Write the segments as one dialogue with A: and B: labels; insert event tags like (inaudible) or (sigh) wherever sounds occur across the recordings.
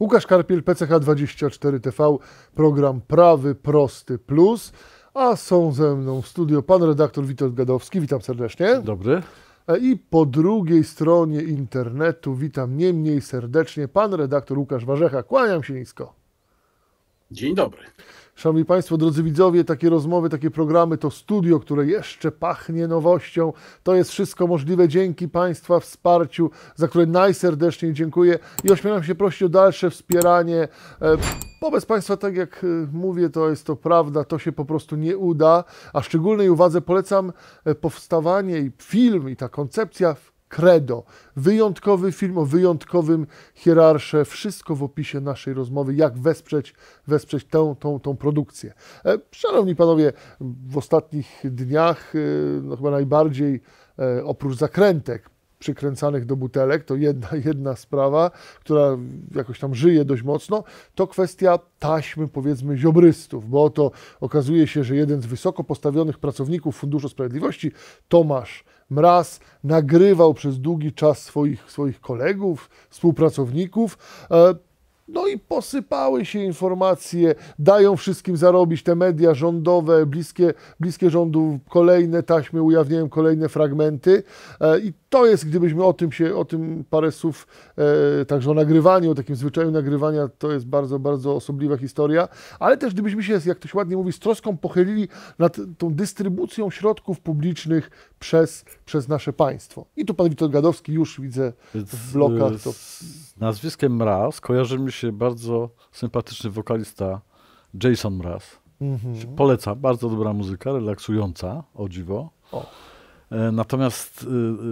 A: Łukasz Karpiel, PCH24TV, program Prawy Prosty Plus, a są ze mną w studio pan redaktor Witold Gadowski, witam serdecznie.
B: Dobry.
A: E, I po drugiej stronie internetu witam nie mniej serdecznie pan redaktor Łukasz Warzecha. Kłaniam się nisko.
C: Dzień dobry.
A: Szanowni Państwo, drodzy widzowie, takie rozmowy, takie programy to studio, które jeszcze pachnie nowością. To jest wszystko możliwe dzięki Państwa wsparciu, za które najserdeczniej dziękuję i ośmielam się prosić o dalsze wspieranie. E, Bo bez Państwa, tak jak e, mówię, to jest to prawda, to się po prostu nie uda, a szczególnej uwadze polecam e, powstawanie i film i ta koncepcja Credo. Wyjątkowy film o wyjątkowym hierarsze. Wszystko w opisie naszej rozmowy, jak wesprzeć, wesprzeć tę, tą, tą produkcję. E, Szanowni Panowie, w ostatnich dniach e, no chyba najbardziej e, oprócz zakrętek przykręcanych do butelek, to jedna, (laughs) jedna sprawa, która jakoś tam żyje dość mocno, to kwestia taśmy, powiedzmy, ziobrystów, bo oto okazuje się, że jeden z wysoko postawionych pracowników Funduszu Sprawiedliwości, Tomasz Mraz, nagrywał przez długi czas swoich, swoich kolegów, współpracowników. No i posypały się informacje, dają wszystkim zarobić te media rządowe, bliskie, bliskie rządu, kolejne taśmy ujawniają kolejne fragmenty. E, I to jest, gdybyśmy o tym się, o tym parę słów, e, także o nagrywaniu, o takim zwyczaju nagrywania, to jest bardzo, bardzo osobliwa historia, ale też gdybyśmy się, jak to się ładnie mówi, z troską pochylili nad tą dystrybucją środków publicznych przez, przez nasze państwo. I tu pan Witold Gadowski już widzę w blokach. To...
B: Z nazwiskiem Mraz kojarzy mi się bardzo sympatyczny wokalista Jason Mraz.
A: Mhm.
B: Polecam, bardzo dobra muzyka, relaksująca, o dziwo.
A: O.
B: E, Natomiast y,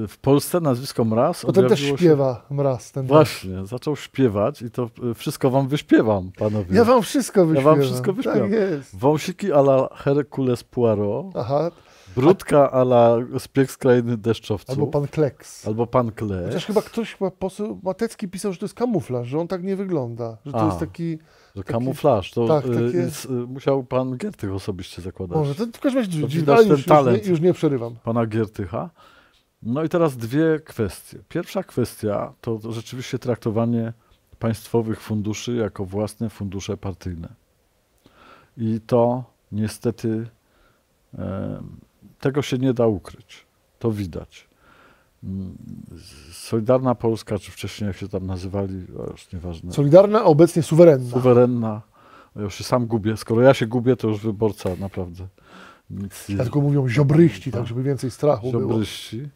B: y, w Polsce nazwisko Mraz
A: Potem też
B: objawiło się-
A: śpiewa mraz. Ten
B: Właśnie, zaczął śpiewać i to y, wszystko wam wyśpiewam, panowie.
A: Ja wam wszystko wyśpiewam.
B: wszystko wyśpiewam.
A: Tak jest.
B: Wąsiki a la Hercules Poirot,
A: Aha,
B: brudka a la Zbieg z krainy deszczowców,
A: albo pan Kleks.
B: albo pan Kle.
A: Chociaż chyba ktoś, chyba poseł Matecki pisał, że to jest kamuflaż, że on tak nie wygląda. Że to
B: A.
A: jest taki...
B: Że
A: taki-
B: kamuflaż, to
A: tak,
B: y,
A: takie-
B: s- y, musiał pan Giertych osobiście zakładać.
A: Może, to w każdym razie
B: To
A: dziwne,
B: ten
A: już, już, nie,
B: talent.
A: już nie przerywam.
B: Pana Giertycha. No i teraz dwie kwestie. Pierwsza kwestia to to rzeczywiście traktowanie państwowych funduszy jako własne fundusze partyjne. I to niestety e, tego się nie da ukryć. To widać. Mm, Solidarna Polska, czy wcześniej jak się tam nazywali, już nieważne.
A: Solidarna, obecnie suwerenna.
B: Suwerenna. Ja już się sam gubię. Skoro ja się gubię, to już wyborca naprawdę. Nic nie-
A: Dlatego mówią ziobryści, tak,
B: Tak.
A: żeby więcej strachu było.
B: Ziobryści.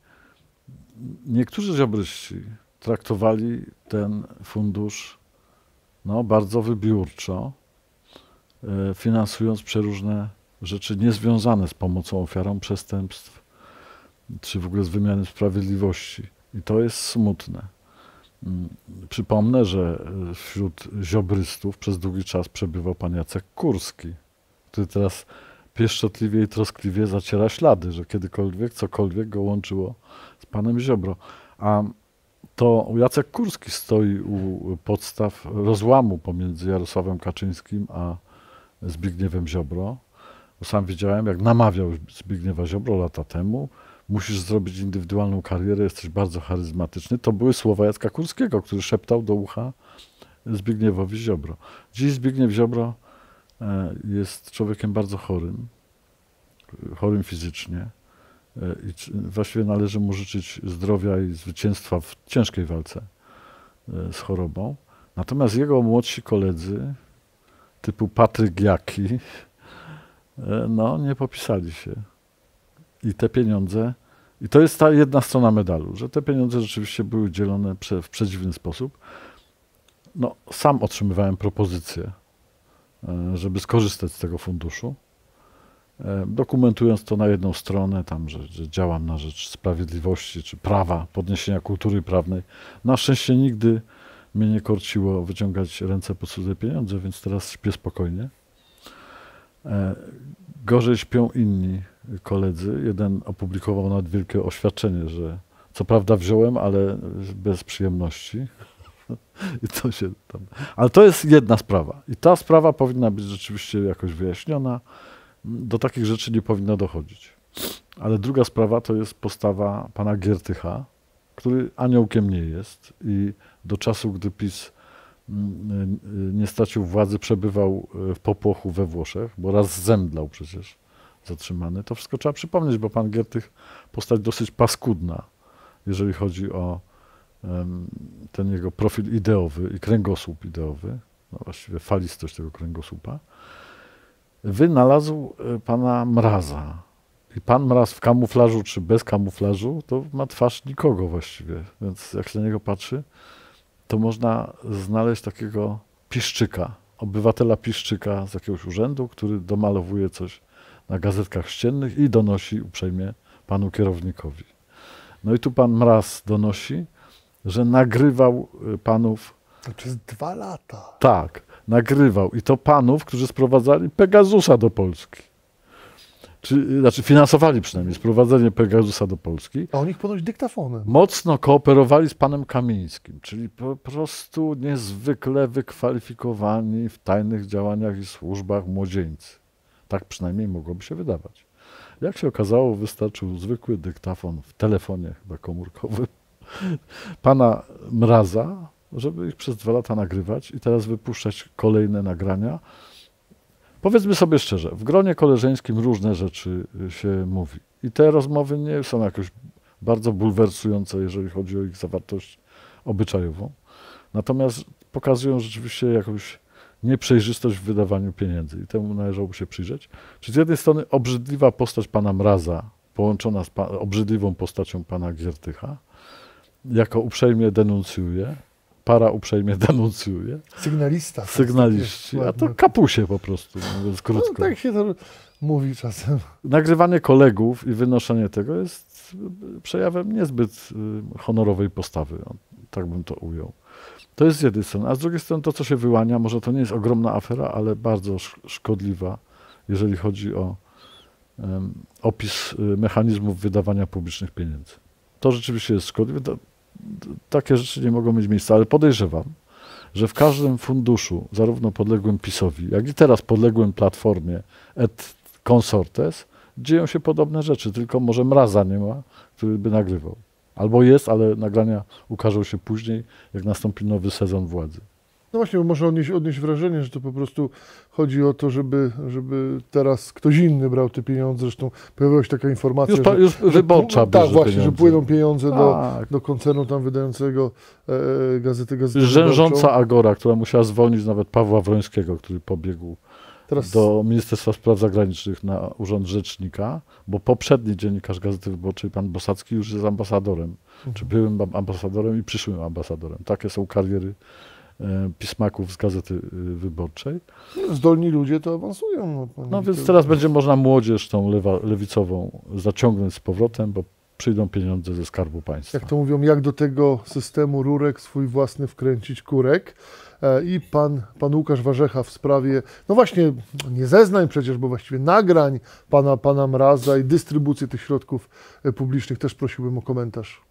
B: Niektórzy ziobryści traktowali ten fundusz no, bardzo wybiórczo, e, finansując przeróżne rzeczy niezwiązane z pomocą ofiarom przestępstw, czy w ogóle z wymianem sprawiedliwości. I to jest smutne. Mm, Przypomnę, że e, wśród ziobrystów przez długi czas przebywał pan Jacek Kurski, który teraz pieszczotliwie i troskliwie zaciera ślady, że kiedykolwiek, cokolwiek go łączyło z panem Ziobro. A to Jacek Kurski stoi u podstaw rozłamu pomiędzy Jarosławem Kaczyńskim a Zbigniewem Ziobro. Bo Sam widziałem, jak namawiał Zbigniewa Ziobro lata temu, musisz zrobić indywidualną karierę, jesteś bardzo charyzmatyczny. To były słowa Jacka Kurskiego, który szeptał do ucha Zbigniewowi Ziobro. Dziś Zbigniew Ziobro e, jest człowiekiem bardzo chorym, chorym fizycznie e, i właściwie należy mu życzyć zdrowia i zwycięstwa w ciężkiej walce e, z chorobą. Natomiast jego młodsi koledzy, typu Patryk Jaki, no nie popisali się. I te pieniądze, i to jest ta jedna strona medalu, że te pieniądze rzeczywiście były dzielone w przedziwny sposób. No, sam otrzymywałem propozycję, e, żeby skorzystać z tego funduszu. E, Dokumentując to na jedną stronę, tam, że, że działam na rzecz sprawiedliwości czy prawa, podniesienia kultury prawnej. Na szczęście nigdy mnie nie korciło wyciągać ręce po cudze pieniądze, więc teraz śpię spokojnie. E, Gorzej śpią inni koledzy. Jeden opublikował nawet wielkie oświadczenie, że co prawda wziąłem, ale bez przyjemności. (laughs) I to się tam... Ale to jest jedna sprawa. I ta sprawa powinna być rzeczywiście jakoś wyjaśniona. Do takich rzeczy nie powinno dochodzić. Ale druga sprawa to jest postawa pana Giertycha, który aniołkiem nie jest i do czasu, gdy PiS nie stracił władzy, przebywał w popłochu we Włoszech, bo raz zemdlał przecież zatrzymany. To wszystko trzeba przypomnieć, bo pan Giertych postać dosyć paskudna, jeżeli chodzi o ten jego profil ideowy i kręgosłup ideowy, no właściwie falistość tego kręgosłupa, wynalazł pana Mraza. I pan Mraz w kamuflażu czy bez kamuflażu, to ma twarz nikogo właściwie. Więc jak się na niego patrzy, to można znaleźć takiego piszczyka, obywatela piszczyka z jakiegoś urzędu, który domalowuje coś na gazetkach ściennych i donosi uprzejmie panu kierownikowi. No i tu pan Mraz donosi, że nagrywał y, panów.
A: To przez dwa lata.
B: Tak, nagrywał. I to panów, którzy sprowadzali Pegasusa do Polski. Czy, znaczy finansowali przynajmniej sprowadzenie Pegasusa do Polski.
A: A oni ich ponoć dyktafonem.
B: Mocno kooperowali z panem Kamińskim, czyli po prostu niezwykle wykwalifikowani w tajnych działaniach i służbach młodzieńcy. Tak przynajmniej mogłoby się wydawać. Jak się okazało, wystarczył zwykły dyktafon w telefonie chyba komórkowym (laughs) pana Mraza, żeby ich przez dwa lata nagrywać i teraz wypuszczać kolejne nagrania. Powiedzmy sobie szczerze, w gronie koleżeńskim różne rzeczy się mówi. I te rozmowy nie są jakoś bardzo bulwersujące, jeżeli chodzi o ich zawartość obyczajową. Natomiast pokazują rzeczywiście jakąś nieprzejrzystość w wydawaniu pieniędzy i temu należałoby się przyjrzeć. Czyli z jednej strony obrzydliwa postać pana Mraza, połączona z pa obrzydliwą postacią pana Giertycha, jako uprzejmie denuncjuje, para uprzejmie denuncjuje.
A: Sygnalista.
B: Sygnaliści, a to kapusie po prostu, mówiąc krótko.
A: No, tak się to mówi czasem.
B: Nagrywanie kolegów i wynoszenie tego jest przejawem niezbyt y, honorowej postawy, tak bym to ujął. To jest z jednej strony, a z drugiej strony to, co się wyłania, może to nie jest ogromna afera, ale bardzo szkodliwa, jeżeli chodzi o um, opis y, mechanizmów wydawania publicznych pieniędzy. To rzeczywiście jest szkodliwe. Takie rzeczy nie mogą mieć miejsca, ale podejrzewam, że w każdym funduszu, zarówno podległym PiSowi, jak i teraz podległym Platformie et consortes, dzieją się podobne rzeczy, tylko może mraza nie ma, który by nagrywał. Albo jest, ale nagrania ukażą się później, jak nastąpi nowy sezon władzy.
A: No właśnie, można odnieść, odnieść wrażenie, że to po prostu chodzi o to, żeby, żeby teraz ktoś inny brał te pieniądze. Zresztą pojawiła się taka informacja,
B: już, że,
A: już
B: wyborcza
A: że, Tak, właśnie,
B: pieniądze.
A: że płyną pieniądze do,
B: tak.
A: do koncernu tam wydającego e, gazety gazetę
B: Rzężąca Agora, która musiała zwolnić nawet Pawła Wrońskiego, który pobiegł Teraz... do Ministerstwa Spraw Zagranicznych na urząd rzecznika, bo poprzedni dziennikarz Gazety Wyborczej, pan Bosacki, już jest ambasadorem, mhm. czy byłym ambasadorem i przyszłym ambasadorem. Takie są kariery pismaków z Gazety e, Wyborczej.
A: Zdolni ludzie to awansują.
B: No, no więc teraz będzie można młodzież tą lewa, lewicową zaciągnąć z powrotem, bo przyjdą pieniądze ze Skarbu Państwa.
A: Jak to mówią, jak do tego systemu rurek swój własny wkręcić kurek. E, i pan, pan Łukasz Warzecha w sprawie, no właśnie, nie zeznań przecież, bo właściwie nagrań pana, pana Mraza i dystrybucji tych środków e, publicznych. Też prosiłbym o komentarz.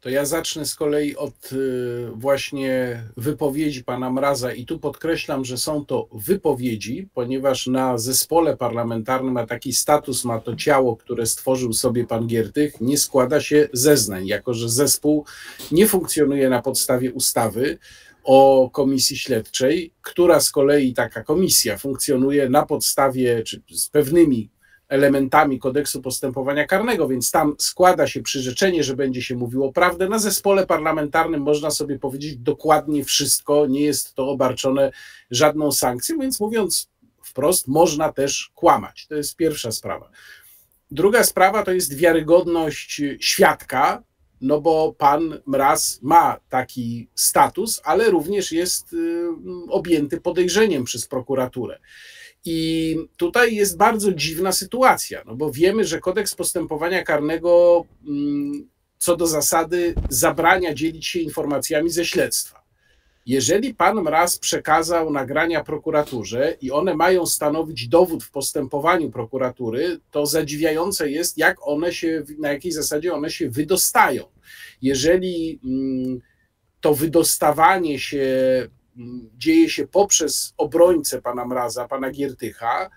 C: To ja zacznę z kolei od y, właśnie wypowiedzi pana Mraza. I tu podkreślam, że są to wypowiedzi, ponieważ na zespole parlamentarnym, a taki status ma to ciało, które stworzył sobie pan Giertych, nie składa się zeznań, jako że zespół nie funkcjonuje na podstawie ustawy o komisji śledczej, która z kolei taka komisja funkcjonuje na podstawie, czy z pewnymi elementami kodeksu postępowania karnego, więc tam składa się przyrzeczenie, że będzie się mówiło prawdę. Na zespole parlamentarnym można sobie powiedzieć dokładnie wszystko, nie jest to obarczone żadną sankcją, więc mówiąc wprost, można też kłamać. To jest pierwsza sprawa. Druga sprawa to jest wiarygodność świadka, no bo pan Mraz ma taki status, ale również jest y, objęty podejrzeniem przez prokuraturę. I tutaj jest bardzo dziwna sytuacja, no bo wiemy, że kodeks postępowania karnego mm, co do zasady zabrania dzielić się informacjami ze śledztwa. Jeżeli pan Mraz przekazał nagrania prokuraturze i one mają stanowić dowód w postępowaniu prokuratury, to zadziwiające jest, jak one się, na jakiej zasadzie one się wydostają. Jeżeli mm, to wydostawanie się dzieje się poprzez obrońcę pana Mraza, pana Giertycha,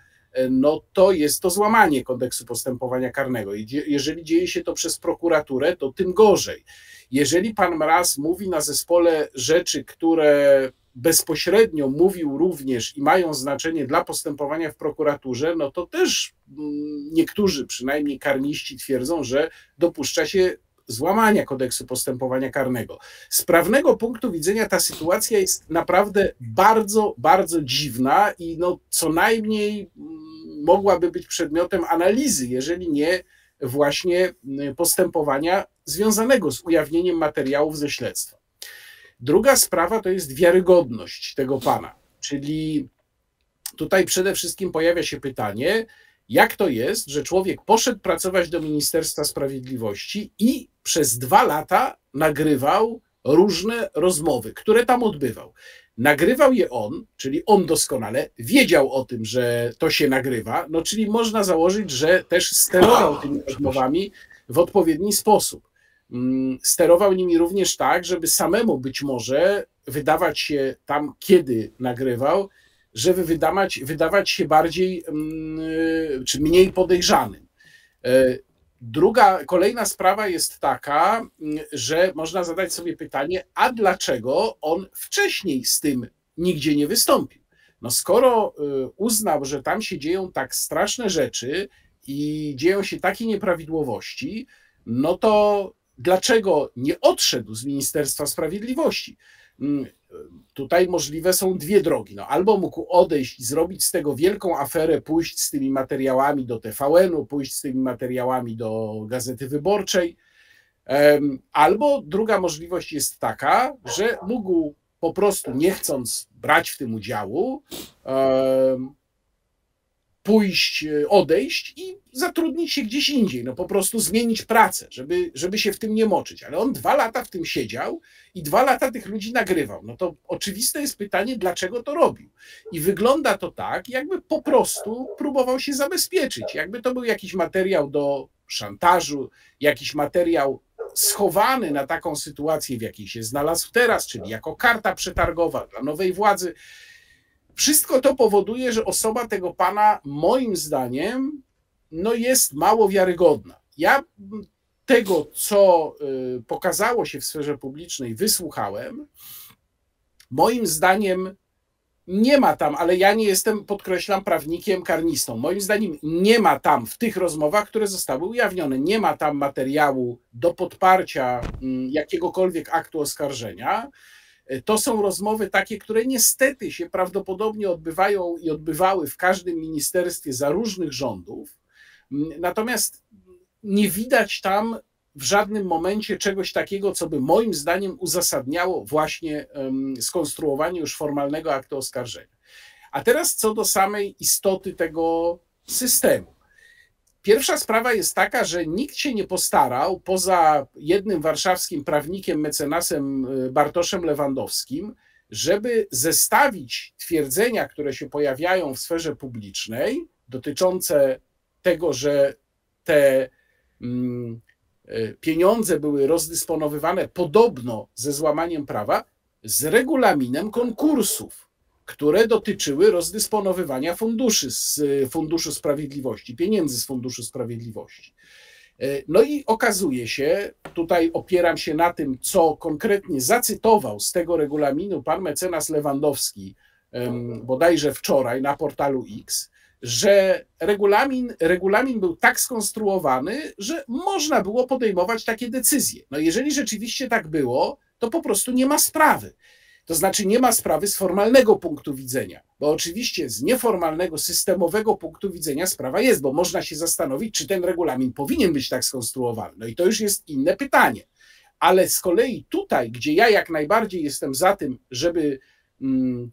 C: no to jest to złamanie kodeksu postępowania karnego. Jeżeli dzieje się to przez prokuraturę, to tym gorzej. Jeżeli pan Mraz mówi na zespole rzeczy, które bezpośrednio mówił również i mają znaczenie dla postępowania w prokuraturze, no to też niektórzy, przynajmniej karniści, twierdzą, że dopuszcza się złamania kodeksu postępowania karnego. Z prawnego punktu widzenia ta sytuacja jest naprawdę bardzo, bardzo dziwna i no co najmniej mm, mogłaby być przedmiotem analizy, jeżeli nie właśnie mm, postępowania związanego z ujawnieniem materiałów ze śledztwa. Druga sprawa to jest wiarygodność tego pana, czyli tutaj przede wszystkim pojawia się pytanie, jak to jest, że człowiek poszedł pracować do Ministerstwa Sprawiedliwości i przez dwa lata nagrywał różne rozmowy, które tam odbywał. Nagrywał je on, czyli on doskonale wiedział o tym, że to się nagrywa, no czyli można założyć, że też sterował tymi rozmowami w odpowiedni sposób. Mm, sterował nimi również tak, żeby samemu być może wydawać się tam, kiedy nagrywał, żeby wydawać, wydawać się bardziej mm, czy mniej podejrzanym. E, druga, kolejna sprawa jest taka, mm, że można zadać sobie pytanie, a dlaczego on wcześniej z tym nigdzie nie wystąpił? No skoro y, uznał, że tam się dzieją tak straszne rzeczy i dzieją się takie nieprawidłowości, no to dlaczego nie odszedł z Ministerstwa Sprawiedliwości? Mm, tutaj możliwe są dwie drogi. No, albo mógł odejść i zrobić z tego wielką aferę, pójść z tymi materiałami do TVN-u, pójść z tymi materiałami do Gazety Wyborczej, albo druga możliwość jest taka, że mógł po prostu nie chcąc brać w tym udziału, pójść, e, odejść i zatrudnić się gdzieś indziej, no po prostu zmienić pracę, żeby, żeby się w tym nie moczyć. Ale on dwa lata w tym siedział i dwa lata tych ludzi nagrywał. No to oczywiste jest pytanie, dlaczego to robił. I wygląda to tak, jakby po prostu próbował się zabezpieczyć. Jakby to był jakiś materiał do szantażu, jakiś materiał schowany na taką sytuację, w jakiej się znalazł teraz, czyli jako karta przetargowa dla nowej władzy. Wszystko to powoduje, że osoba tego pana, moim zdaniem, no jest mało wiarygodna. Ja tego, co y, pokazało się w sferze publicznej, wysłuchałem. Moim zdaniem nie ma tam, ale ja nie jestem, podkreślam, prawnikiem karnistą. Moim zdaniem nie ma tam w tych rozmowach, które zostały ujawnione, nie ma tam materiału do podparcia mm, jakiegokolwiek aktu oskarżenia. E, to są rozmowy takie, które niestety się prawdopodobnie odbywają i odbywały w każdym ministerstwie za różnych rządów. Natomiast nie widać tam w żadnym momencie czegoś takiego, co by moim zdaniem uzasadniało właśnie skonstruowanie już formalnego aktu oskarżenia. A teraz co do samej istoty tego systemu. Pierwsza sprawa jest taka, że nikt się nie postarał, poza jednym warszawskim prawnikiem, mecenasem y, Bartoszem Lewandowskim, żeby zestawić twierdzenia, które się pojawiają w sferze publicznej, dotyczące tego, że te mm, y, pieniądze były rozdysponowywane podobno ze złamaniem prawa, z regulaminem konkursów które dotyczyły rozdysponowywania funduszy z Funduszu Sprawiedliwości, pieniędzy z Funduszu Sprawiedliwości. E, no i okazuje się, tutaj opieram się na tym, co konkretnie zacytował z tego regulaminu pan mecenas Lewandowski, bodajże wczoraj na portalu X, że regulamin, regulamin był tak skonstruowany, że można było podejmować takie decyzje. No jeżeli rzeczywiście tak było, to po prostu nie ma sprawy. To znaczy nie ma sprawy z formalnego punktu widzenia, bo oczywiście z nieformalnego, systemowego punktu widzenia sprawa jest, bo można się zastanowić, czy ten regulamin powinien być tak skonstruowany. No i to już jest inne pytanie. Ale z kolei tutaj, gdzie ja jak najbardziej jestem za tym, żeby mm,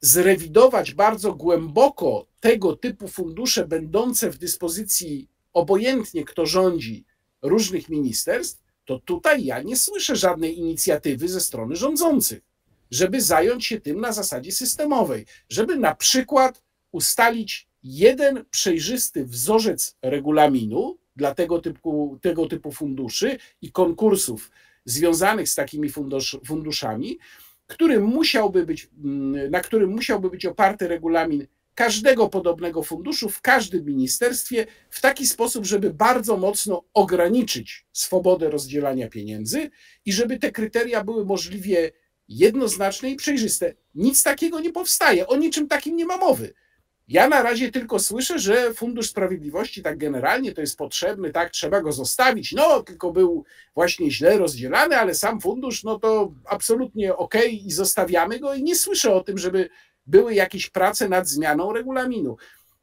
C: zrewidować bardzo głęboko tego typu fundusze będące w dyspozycji obojętnie kto rządzi różnych ministerstw, to tutaj ja nie słyszę żadnej inicjatywy ze strony rządzących żeby zająć się tym na zasadzie systemowej, żeby na przykład ustalić jeden przejrzysty wzorzec regulaminu dla tego typu, tego typu funduszy i konkursów związanych z takimi fundusz, funduszami, który musiałby być, mm, na którym musiałby być oparty regulamin każdego podobnego funduszu w każdym ministerstwie w taki sposób, żeby bardzo mocno ograniczyć swobodę rozdzielania pieniędzy i żeby te kryteria były możliwie jednoznaczne i przejrzyste. Nic takiego nie powstaje, o niczym takim nie ma mowy. Ja na razie tylko słyszę, że Fundusz Sprawiedliwości tak generalnie to jest potrzebny, tak, trzeba go zostawić. No, tylko był właśnie źle rozdzielany, ale sam fundusz, no to absolutnie okej okay i zostawiamy go i nie słyszę o tym, żeby były jakieś prace nad zmianą regulaminu.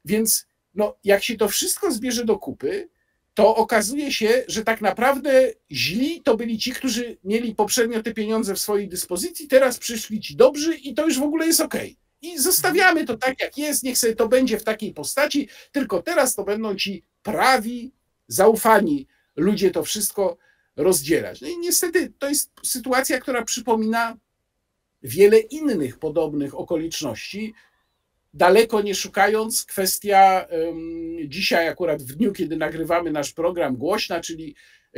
C: Więc no, jak się to wszystko zbierze do kupy, to okazuje się, że tak naprawdę źli to byli ci, którzy mieli poprzednio te pieniądze w swojej dyspozycji, teraz przyszli ci dobrzy i to już w ogóle jest okej. Okay. I zostawiamy to tak, jak jest, niech sobie to będzie w takiej postaci, tylko teraz to będą ci prawi, zaufani ludzie to wszystko rozdzielać. No i niestety to jest sytuacja, która przypomina wiele innych podobnych okoliczności, daleko nie szukając, kwestia dzisiaj, akurat w dniu, kiedy nagrywamy nasz program, głośna, czyli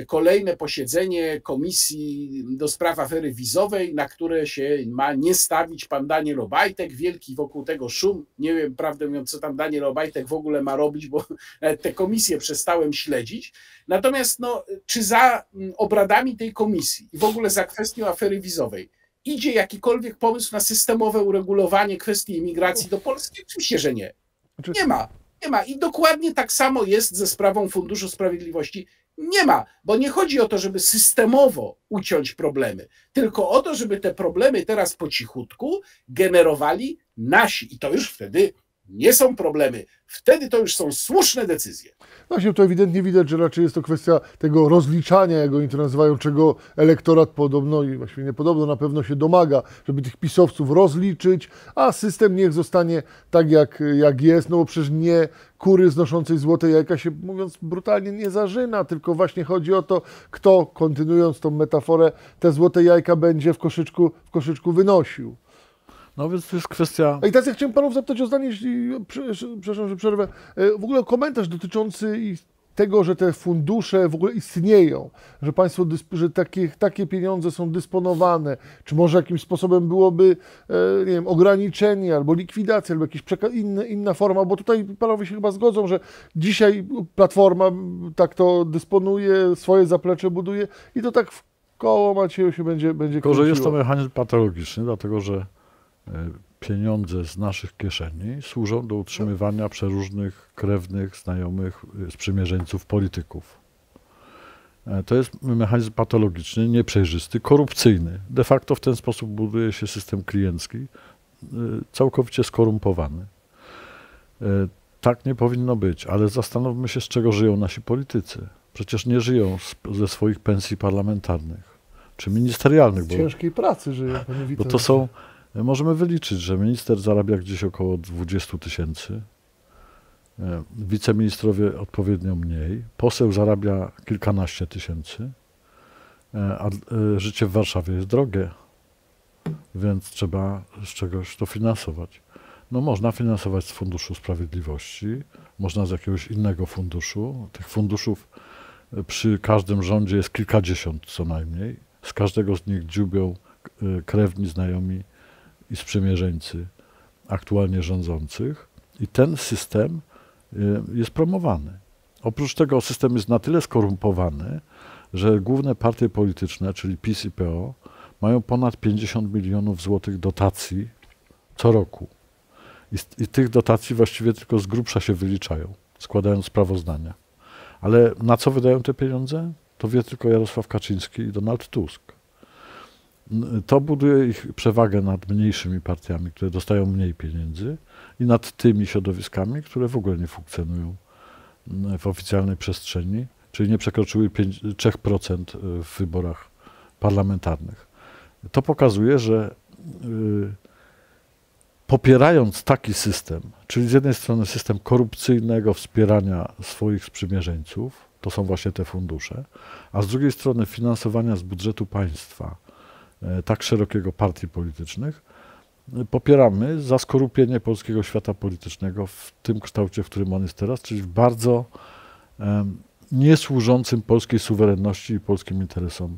C: kolejne posiedzenie Komisji do Spraw Afery Wizowej, na które się ma nie stawić pan Daniel Obajtek. Wielki wokół tego szum. Nie wiem, prawdę mówiąc, co tam Daniel Obajtek w ogóle ma robić, bo (laughs) te komisje przestałem śledzić. Natomiast, no, czy za obradami tej komisji i w ogóle za kwestią afery wizowej idzie jakikolwiek pomysł na systemowe uregulowanie kwestii imigracji do Polski? Oczywiście, że nie. Nie ma. Nie ma. I dokładnie tak samo jest ze sprawą Funduszu Sprawiedliwości. Nie ma, bo nie chodzi o to, żeby systemowo uciąć problemy, tylko o to, żeby te problemy teraz po cichutku generowali nasi. I to już wtedy nie są problemy. Wtedy to już są słuszne decyzje.
A: Właśnie to ewidentnie widać, że raczej jest to kwestia tego rozliczania, jak oni to nazywają, czego elektorat podobno i właściwie nie podobno na pewno się domaga, żeby tych pisowców rozliczyć, a system niech zostanie tak jak, jak jest, no bo przecież nie kury znoszącej złote jajka się, mówiąc brutalnie, nie zarzyna, tylko właśnie chodzi o to, kto, kontynuując tą metaforę, te złote jajka będzie w koszyczku, w koszyczku wynosił.
B: No więc to jest kwestia...
A: I teraz ja chciałem panów zapytać o zdanie, jeśli, przepraszam, że przerwę, e, w ogóle komentarz dotyczący tego, że te fundusze w ogóle istnieją, że państwo, że takie, takie pieniądze są dysponowane, czy może jakimś sposobem byłoby, e, nie wiem, ograniczenie albo likwidacja, albo jakaś inna, inna forma, bo tutaj panowie się chyba zgodzą, że dzisiaj Platforma tak to dysponuje, swoje zaplecze buduje i to tak w koło Macieju się będzie będzie
B: Tylko, że jest to mechanizm patologiczny, dlatego że pieniądze z naszych kieszeni służą do utrzymywania przeróżnych krewnych, znajomych, e, sprzymierzeńców polityków. E, to jest mechanizm patologiczny, nieprzejrzysty, korupcyjny. De facto w ten sposób buduje się system kliencki, całkowicie skorumpowany. Tak nie powinno być, ale zastanówmy się, z czego żyją nasi politycy. Przecież nie żyją ze swoich pensji parlamentarnych czy ministerialnych.
A: Z ciężkiej pracy żyją.
B: Bo to są Możemy wyliczyć, że minister zarabia gdzieś około 20 tysięcy, e, wiceministrowie odpowiednio mniej, poseł zarabia kilkanaście tysięcy, e, a e, życie w Warszawie jest drogie, więc trzeba z czegoś to finansować. No można finansować z Funduszu Sprawiedliwości, można z jakiegoś innego funduszu. Tych funduszów przy każdym rządzie jest kilkadziesiąt co najmniej. Z każdego z nich dziubią krewni, znajomi i sprzymierzeńcy aktualnie rządzących i ten system y, jest promowany. Oprócz tego system jest na tyle skorumpowany, że główne partie polityczne, czyli PiS i PO, mają ponad 50 milionów złotych dotacji co roku. I, I, tych dotacji właściwie tylko z grubsza się wyliczają, składając sprawozdania. Ale na co wydają te pieniądze? To wie tylko Jarosław Kaczyński i Donald Tusk to buduje ich przewagę nad mniejszymi partiami, które dostają mniej pieniędzy i nad tymi środowiskami, które w ogóle nie funkcjonują w oficjalnej przestrzeni, czyli nie przekroczyły 5, 3% w wyborach parlamentarnych. To pokazuje, że y, popierając taki system, czyli z jednej strony system korupcyjnego wspierania swoich sprzymierzeńców, to są właśnie te fundusze, a z drugiej strony finansowania z budżetu państwa, tak szerokiego partii politycznych, e, popieramy za skorupienie polskiego świata politycznego w tym kształcie, w którym on jest teraz, czyli w bardzo niesłużącym polskiej suwerenności i polskim interesom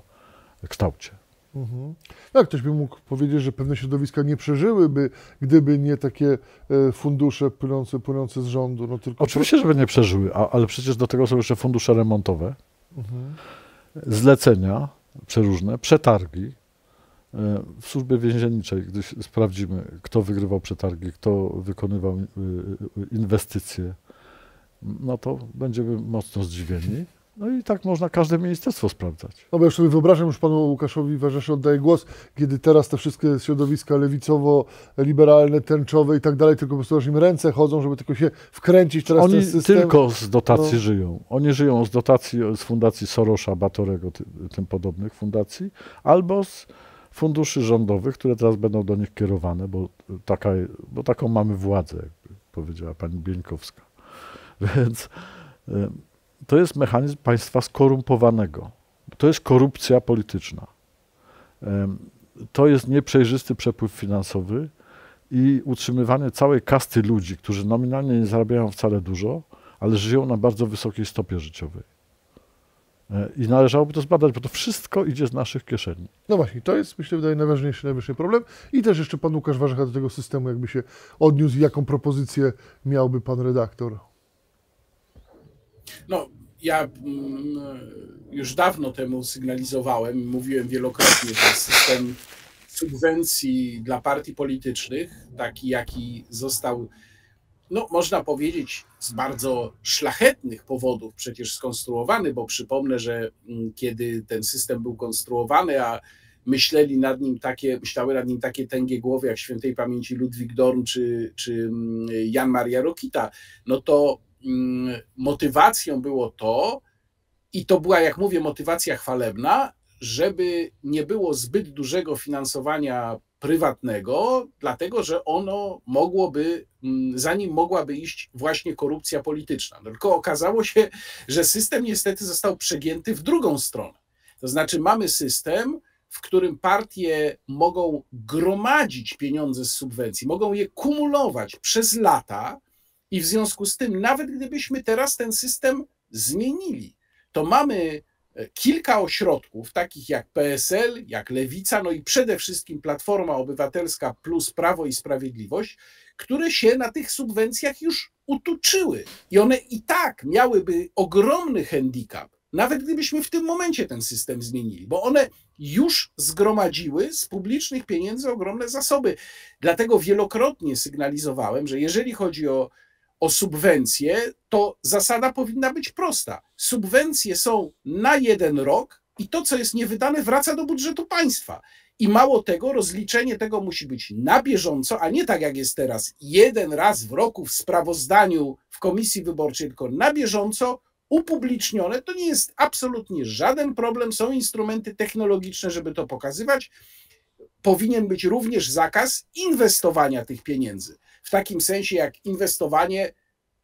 B: kształcie.
A: Mhm. Tak, ktoś by mógł powiedzieć, że pewne środowiska nie przeżyłyby, gdyby nie takie e, fundusze płynące, płynące z rządu. No, tylko
B: Oczywiście, żeby nie przeżyły, a, ale przecież do tego są jeszcze fundusze remontowe, mhm. zlecenia przeróżne, przetargi. W służbie więzienniczej, gdy sprawdzimy, kto wygrywał przetargi, kto wykonywał e, inwestycje, no to będziemy mocno zdziwieni. No i tak można każde ministerstwo sprawdzać.
A: No bo już sobie wyobrażam, już panu Łukaszowi Warzeszy oddaję głos, kiedy teraz te wszystkie środowiska lewicowo-liberalne, tęczowe i tak dalej, tylko po prostu aż im ręce chodzą, żeby tylko się wkręcić teraz
B: Oni
A: system.
B: tylko z dotacji no. żyją. Oni żyją z dotacji z fundacji Sorosza, Batorego, ty, tym podobnych fundacji, albo z funduszy rządowych, które teraz będą do nich kierowane, bo, taka, bo taką mamy władzę, jakby powiedziała pani Bieńkowska. (laughs) Więc to jest mechanizm państwa skorumpowanego. To jest korupcja polityczna. To jest nieprzejrzysty przepływ finansowy i utrzymywanie całej kasty ludzi, którzy nominalnie nie zarabiają wcale dużo, ale żyją na bardzo wysokiej stopie życiowej. E, I należałoby to zbadać, bo to wszystko idzie z naszych kieszeni.
A: No właśnie, to jest, myślę, wydaje najważniejszy, najwyższy problem. I też jeszcze pan Łukasz Warzecha do tego systemu jakby się odniósł i jaką propozycję miałby pan redaktor.
C: No, ja mm, już dawno temu sygnalizowałem, mówiłem wielokrotnie, że system subwencji dla partii politycznych, taki jaki został, no można powiedzieć, z bardzo szlachetnych powodów przecież skonstruowany, bo przypomnę, że mm, kiedy ten system był konstruowany, a myśleli nad nim takie, myślały nad nim takie tęgie głowy jak świętej pamięci Ludwik Dorn czy, czy mm, Jan Maria Rokita, no to Mm, motywacją było to, i to była, jak mówię, motywacja chwalebna, żeby nie było zbyt dużego finansowania prywatnego, dlatego że ono mogłoby, mm, za nim mogłaby iść właśnie korupcja polityczna. No, tylko okazało się, że system niestety został przegięty w drugą stronę. To znaczy, mamy system, w którym partie mogą gromadzić pieniądze z subwencji, mogą je kumulować przez lata, i w związku z tym, nawet gdybyśmy teraz ten system zmienili, to mamy kilka ośrodków, takich jak PSL, jak Lewica, no i przede wszystkim Platforma Obywatelska plus Prawo i Sprawiedliwość, które się na tych subwencjach już utuczyły. I one i tak miałyby ogromny handicap, nawet gdybyśmy w tym momencie ten system zmienili, bo one już zgromadziły z publicznych pieniędzy ogromne zasoby. Dlatego wielokrotnie sygnalizowałem, że jeżeli chodzi o o subwencje, to zasada powinna być prosta. Subwencje są na jeden rok i to, co jest niewydane, wraca do budżetu państwa. I mało tego, rozliczenie tego musi być na bieżąco, a nie tak jak jest teraz, jeden raz w roku w sprawozdaniu w komisji wyborczej, tylko na bieżąco upublicznione. To nie jest absolutnie żaden problem. Są instrumenty technologiczne, żeby to pokazywać. Powinien być również zakaz inwestowania tych pieniędzy w takim sensie jak inwestowanie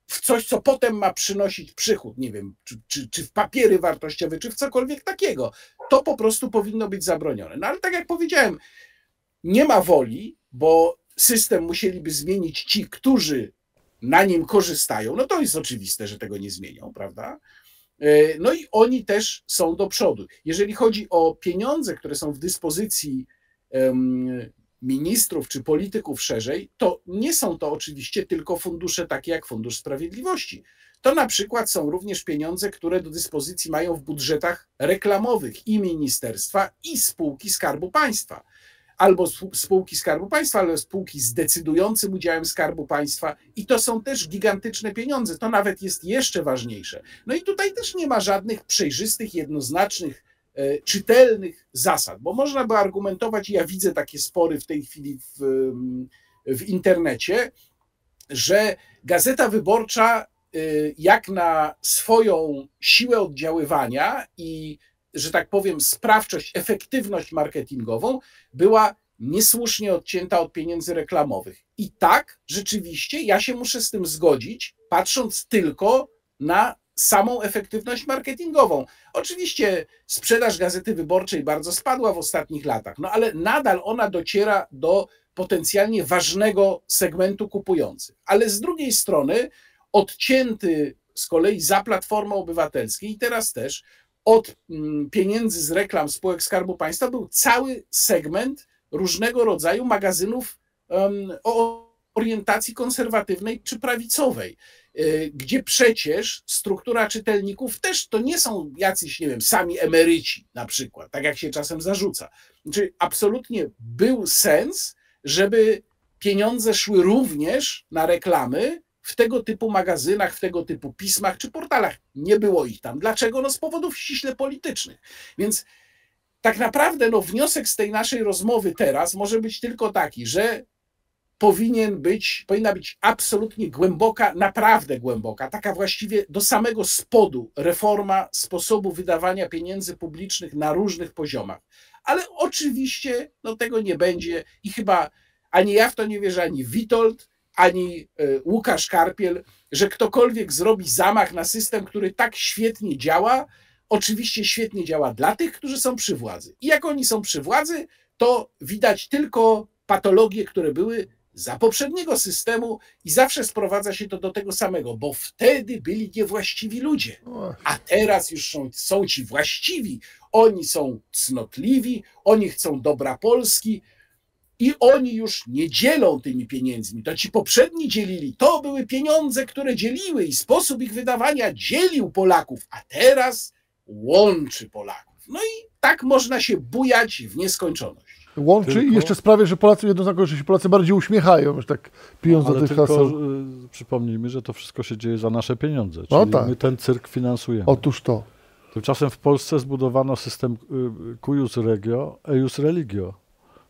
C: w coś, co potem ma przynosić przychód, nie wiem, czy, czy, czy w papiery wartościowe, czy w cokolwiek takiego. To po prostu powinno być zabronione. No ale tak jak powiedziałem, nie ma woli, bo system musieliby zmienić ci, którzy na nim korzystają. No to jest oczywiste, że tego nie zmienią, prawda? E, no i oni też są do przodu. Jeżeli chodzi o pieniądze, które są w dyspozycji ministrów czy polityków szerzej, to nie są to oczywiście tylko fundusze takie jak Fundusz Sprawiedliwości. To na przykład są również pieniądze, które do dyspozycji mają w budżetach reklamowych i ministerstwa, i spółki Skarbu Państwa. Albo spółki Skarbu Państwa, ale spółki z decydującym udziałem Skarbu Państwa, i to są też gigantyczne pieniądze. To nawet jest jeszcze ważniejsze. No i tutaj też nie ma żadnych przejrzystych, jednoznacznych czytelnych zasad, bo można by argumentować, ja widzę takie spory w tej chwili w, w internecie, że Gazeta Wyborcza, e, jak na swoją siłę oddziaływania i, że tak powiem, sprawczość, efektywność marketingową, była niesłusznie odcięta od pieniędzy reklamowych. I tak, rzeczywiście, ja się muszę z tym zgodzić, patrząc tylko na samą efektywność marketingową. Oczywiście sprzedaż gazety wyborczej bardzo spadła w ostatnich latach, no ale nadal ona dociera do potencjalnie ważnego segmentu kupujących. Ale z drugiej strony odcięty z kolei za Platformą Obywatelską i teraz też od mm, pieniędzy z reklam spółek Skarbu Państwa był cały segment różnego rodzaju magazynów o orientacji konserwatywnej czy prawicowej, gdzie przecież struktura czytelników też to nie są jacyś, nie wiem, sami emeryci na przykład, tak jak się czasem zarzuca. Znaczy, absolutnie był sens, żeby pieniądze szły również na reklamy w tego typu magazynach, w tego typu pismach czy portalach. Nie było ich tam. Dlaczego? No z powodów ściśle politycznych. Więc tak naprawdę no, wniosek z tej naszej rozmowy teraz może być tylko taki, że powinien być, powinna być absolutnie głęboka, naprawdę głęboka, taka właściwie do samego spodu reforma sposobu wydawania pieniędzy publicznych na różnych poziomach. Ale oczywiście no, tego nie będzie i chyba ani ja w to nie wierzę, ani Witold, ani e, Łukasz Karpiel, że ktokolwiek zrobi zamach na system, który tak świetnie działa, oczywiście świetnie działa dla tych, którzy są przy władzy. I jak oni są przy władzy, to widać tylko patologie, które były za poprzedniego systemu i zawsze sprowadza się to do tego samego, bo wtedy byli niewłaściwi ludzie, a teraz już są, są ci właściwi. Oni są cnotliwi, oni chcą dobra Polski, i oni już nie dzielą tymi pieniędzmi. To ci poprzedni dzielili. To były pieniądze, które dzieliły i sposób ich wydawania dzielił Polaków, a teraz łączy Polaków. No i tak można się bujać w nieskończoność.
A: Łączy tylko... i jeszcze sprawia, że Polacy jednoznacznie, że się Polacy bardziej uśmiechają, już tak pijąc no, do tych tylko, haseł.
B: Y, przypomnijmy, że to wszystko się dzieje za nasze pieniądze. No czyli no tak. my ten cyrk finansujemy.
A: Otóż to.
B: Tymczasem w Polsce zbudowano system y, cuius regio, eius religio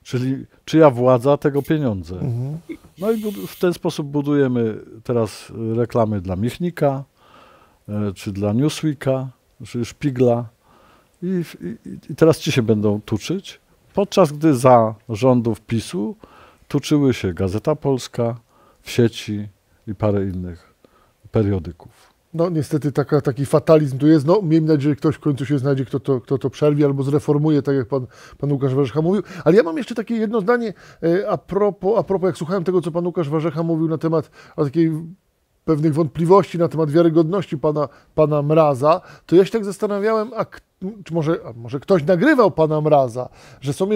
B: Czyli czyja władza, tego pieniądze. Mhm. No i w ten sposób budujemy teraz reklamy dla Michnika, e, czy dla Newsweeka, czy Szpigla. I, i, I, teraz ci się będą tuczyć, podczas gdy za rządów PiSu tuczyły się Gazeta Polska, w sieci i parę innych periodyków.
A: No niestety taka, taki fatalizm tu jest. No miejmy nadzieję, że ktoś w końcu się znajdzie, kto to, kto to przerwie albo zreformuje, tak jak pan, pan Łukasz Warzecha mówił. Ale ja mam jeszcze takie jedno zdanie e, a propos, a propos, jak słuchałem tego, co pan Łukasz Warzecha mówił na temat takiej pewnych wątpliwości na temat wiarygodności pana, pana Mraza, to ja się tak zastanawiałem, a czy może, może ktoś nagrywał pana Mraza, że są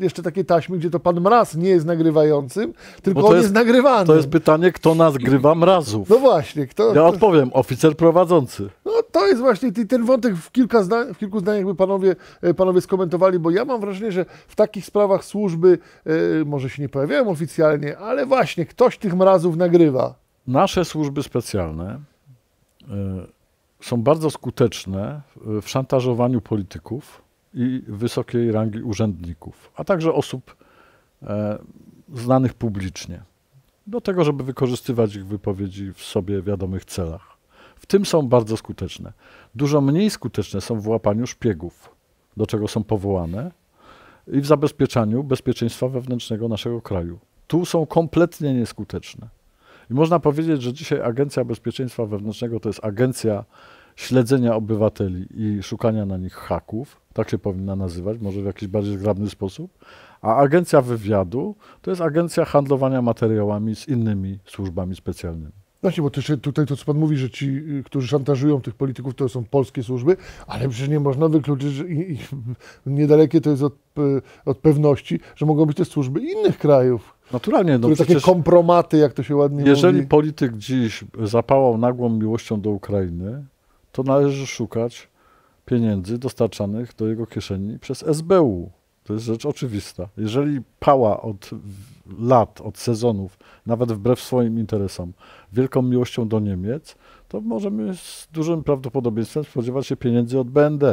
A: jeszcze, takie taśmy, gdzie to pan Mraz nie jest nagrywającym, tylko on jest, jest nagrywany.
B: To jest pytanie, kto nagrywa Mrazów.
A: No właśnie. Kto,
B: ja odpowiem, oficer prowadzący.
A: No to jest właśnie ten wątek w, kilka zda, w kilku zdaniach by panowie, e, panowie skomentowali, bo ja mam wrażenie, że w takich sprawach służby e, może się nie pojawiają oficjalnie, ale właśnie ktoś tych Mrazów nagrywa.
B: Nasze służby specjalne y, są bardzo skuteczne w szantażowaniu polityków i wysokiej rangi urzędników, a także osób e, znanych publicznie, do tego, żeby wykorzystywać ich wypowiedzi w sobie wiadomych celach. W tym są bardzo skuteczne. Dużo mniej skuteczne są w łapaniu szpiegów, do czego są powołane, i w zabezpieczaniu bezpieczeństwa wewnętrznego naszego kraju. Tu są kompletnie nieskuteczne. I można powiedzieć, że dzisiaj Agencja Bezpieczeństwa Wewnętrznego to jest agencja śledzenia obywateli i szukania na nich haków, tak się powinna nazywać, może w jakiś bardziej zgrabny sposób, a agencja wywiadu to jest agencja handlowania materiałami z innymi służbami specjalnymi.
A: Właśnie, bo też tutaj to, co Pan mówi, że ci, y, którzy szantażują tych polityków, to są polskie służby, ale przecież nie można wykluczyć, że i, i niedalekie to jest od, od pewności, że mogą być te służby innych krajów.
B: Naturalnie.
A: No takie kompromaty, jak to się ładnie
B: jeżeli
A: mówi.
B: Jeżeli polityk dziś zapałał nagłą miłością do Ukrainy, to należy szukać pieniędzy dostarczanych do jego kieszeni przez SBU. To jest rzecz oczywista. Jeżeli pała od lat, od sezonów, nawet wbrew swoim interesom, wielką miłością do Niemiec, to możemy z dużym prawdopodobieństwem spodziewać się pieniędzy od BND.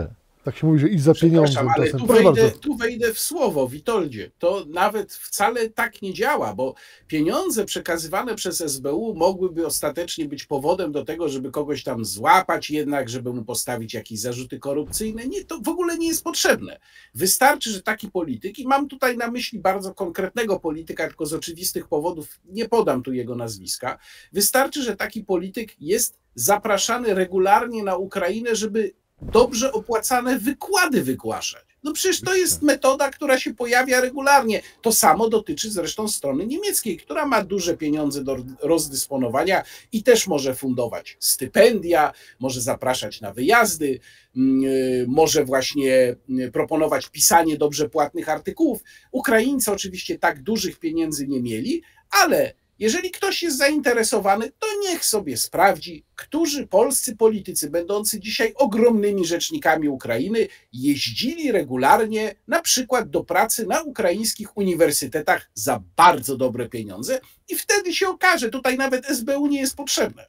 A: Tak się mówi, że i za pieniądze.
C: Ale tu wejdę, tu wejdę w słowo, Witoldzie. To nawet wcale tak nie działa, bo pieniądze przekazywane przez SBU mogłyby ostatecznie być powodem do tego, żeby kogoś tam złapać, jednak, żeby mu postawić jakieś zarzuty korupcyjne. Nie, to w ogóle nie jest potrzebne. Wystarczy, że taki polityk, i mam tutaj na myśli bardzo konkretnego polityka, tylko z oczywistych powodów nie podam tu jego nazwiska. Wystarczy, że taki polityk jest zapraszany regularnie na Ukrainę, żeby dobrze opłacane wykłady wygłaszać. No przecież to jest metoda, która się pojawia regularnie. To samo dotyczy zresztą strony niemieckiej, która ma duże pieniądze do rozdysponowania i też może fundować stypendia, może zapraszać na wyjazdy, mm, y, może właśnie y, proponować pisanie dobrze płatnych artykułów. Ukraińcy oczywiście tak dużych pieniędzy nie mieli, ale jeżeli ktoś jest zainteresowany, to niech sobie sprawdzi, którzy polscy politycy, będący dzisiaj ogromnymi rzecznikami Ukrainy, jeździli regularnie na przykład do pracy na ukraińskich uniwersytetach za bardzo dobre pieniądze, i wtedy się okaże, tutaj nawet SBU nie jest potrzebne.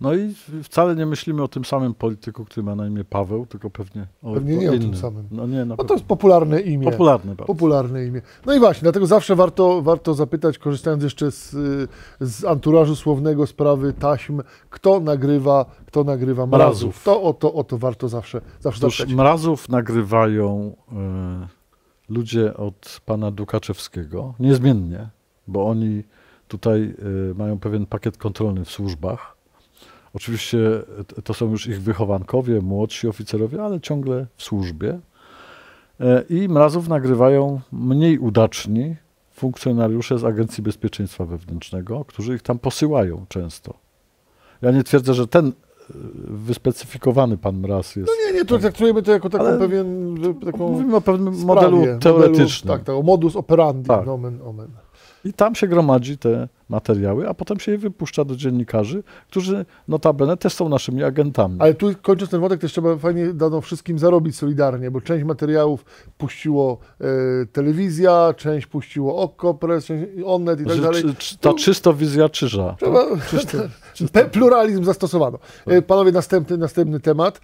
B: No i wcale nie myślimy o tym samym polityku, który ma na imię Paweł, tylko pewnie o,
A: pewnie nie
B: innym.
A: o tym samym.
B: No, nie,
A: no to jest popularne imię.
B: Popularne bardzo.
A: Popularne imię. No i właśnie, dlatego zawsze warto, warto zapytać, korzystając jeszcze z, z anturażu słownego sprawy taśm, kto nagrywa, kto nagrywa mrazów. mrazów. To o, to o to warto zawsze, zawsze
B: Otóż zapytać. mrazów nagrywają y, ludzie od pana Dukaczewskiego, niezmiennie, bo oni tutaj y, mają pewien pakiet kontrolny w służbach Oczywiście to są już ich wychowankowie, młodsi oficerowie, ale ciągle w służbie. E, I Mrazów nagrywają mniej udaczni funkcjonariusze z Agencji Bezpieczeństwa Wewnętrznego, którzy ich tam posyłają często. Ja nie twierdzę, że ten e, wyspecyfikowany pan Mraz jest.
A: No nie, nie, to traktujemy to jako taką pewien. Taką
B: mówimy o pewnym sprawie, modelu teoretycznym.
A: Modelu, tak, tak, o modus operandi, tak. nomen omen.
B: I tam się gromadzi te materiały, a potem się je wypuszcza do dziennikarzy, którzy notabene też są naszymi agentami.
A: Ale tu kończąc ten wątek, też trzeba fajnie dano wszystkim zarobić solidarnie, bo część materiałów puściło e, telewizja, część puściło Oko, Press, Onet i tak dalej.
B: Ta czysto wizja czyża. Trzeba,
A: czysto, (laughs) czysto. Pluralizm zastosowano. E, panowie, następny, następny temat.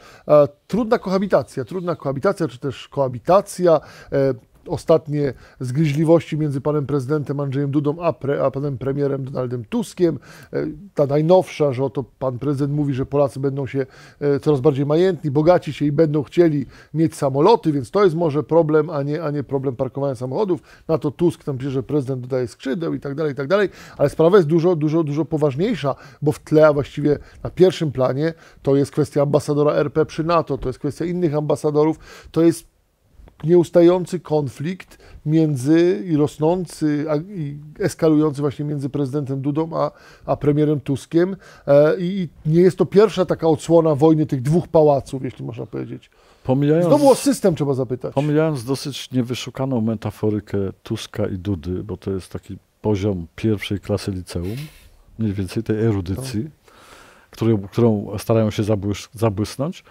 A: Trudna kohabitacja, trudna kohabitacja, czy też kohabitacja. E, ostatnie zgryźliwości między panem prezydentem Andrzejem Dudą a, pre, a panem premierem Donaldem Tuskiem. E, ta najnowsza, że oto pan prezydent mówi, że Polacy będą się e, coraz bardziej majętni, bogaci się i będą chcieli mieć samoloty, więc to jest może problem, a nie, a nie problem parkowania samochodów. Na to Tusk tam pisze, że prezydent dodaje skrzydeł i tak dalej, i tak dalej. Ale sprawa jest dużo, dużo, dużo poważniejsza, bo w tle, a właściwie na pierwszym planie, to jest kwestia ambasadora RP przy NATO, to jest kwestia innych ambasadorów, to jest nieustający konflikt między i rosnący a, i eskalujący właśnie między prezydentem Dudą a, a premierem Tuskiem. E, I nie jest to pierwsza taka odsłona wojny tych dwóch pałaców, jeśli można powiedzieć. Pomijając, Znowu o system trzeba zapytać.
B: Pomijając dosyć niewyszukaną metaforykę Tuska i Dudy, bo to jest taki poziom pierwszej klasy liceum, mniej więcej tej erudycji, no. którą, którą starają się zabłys zabłysnąć,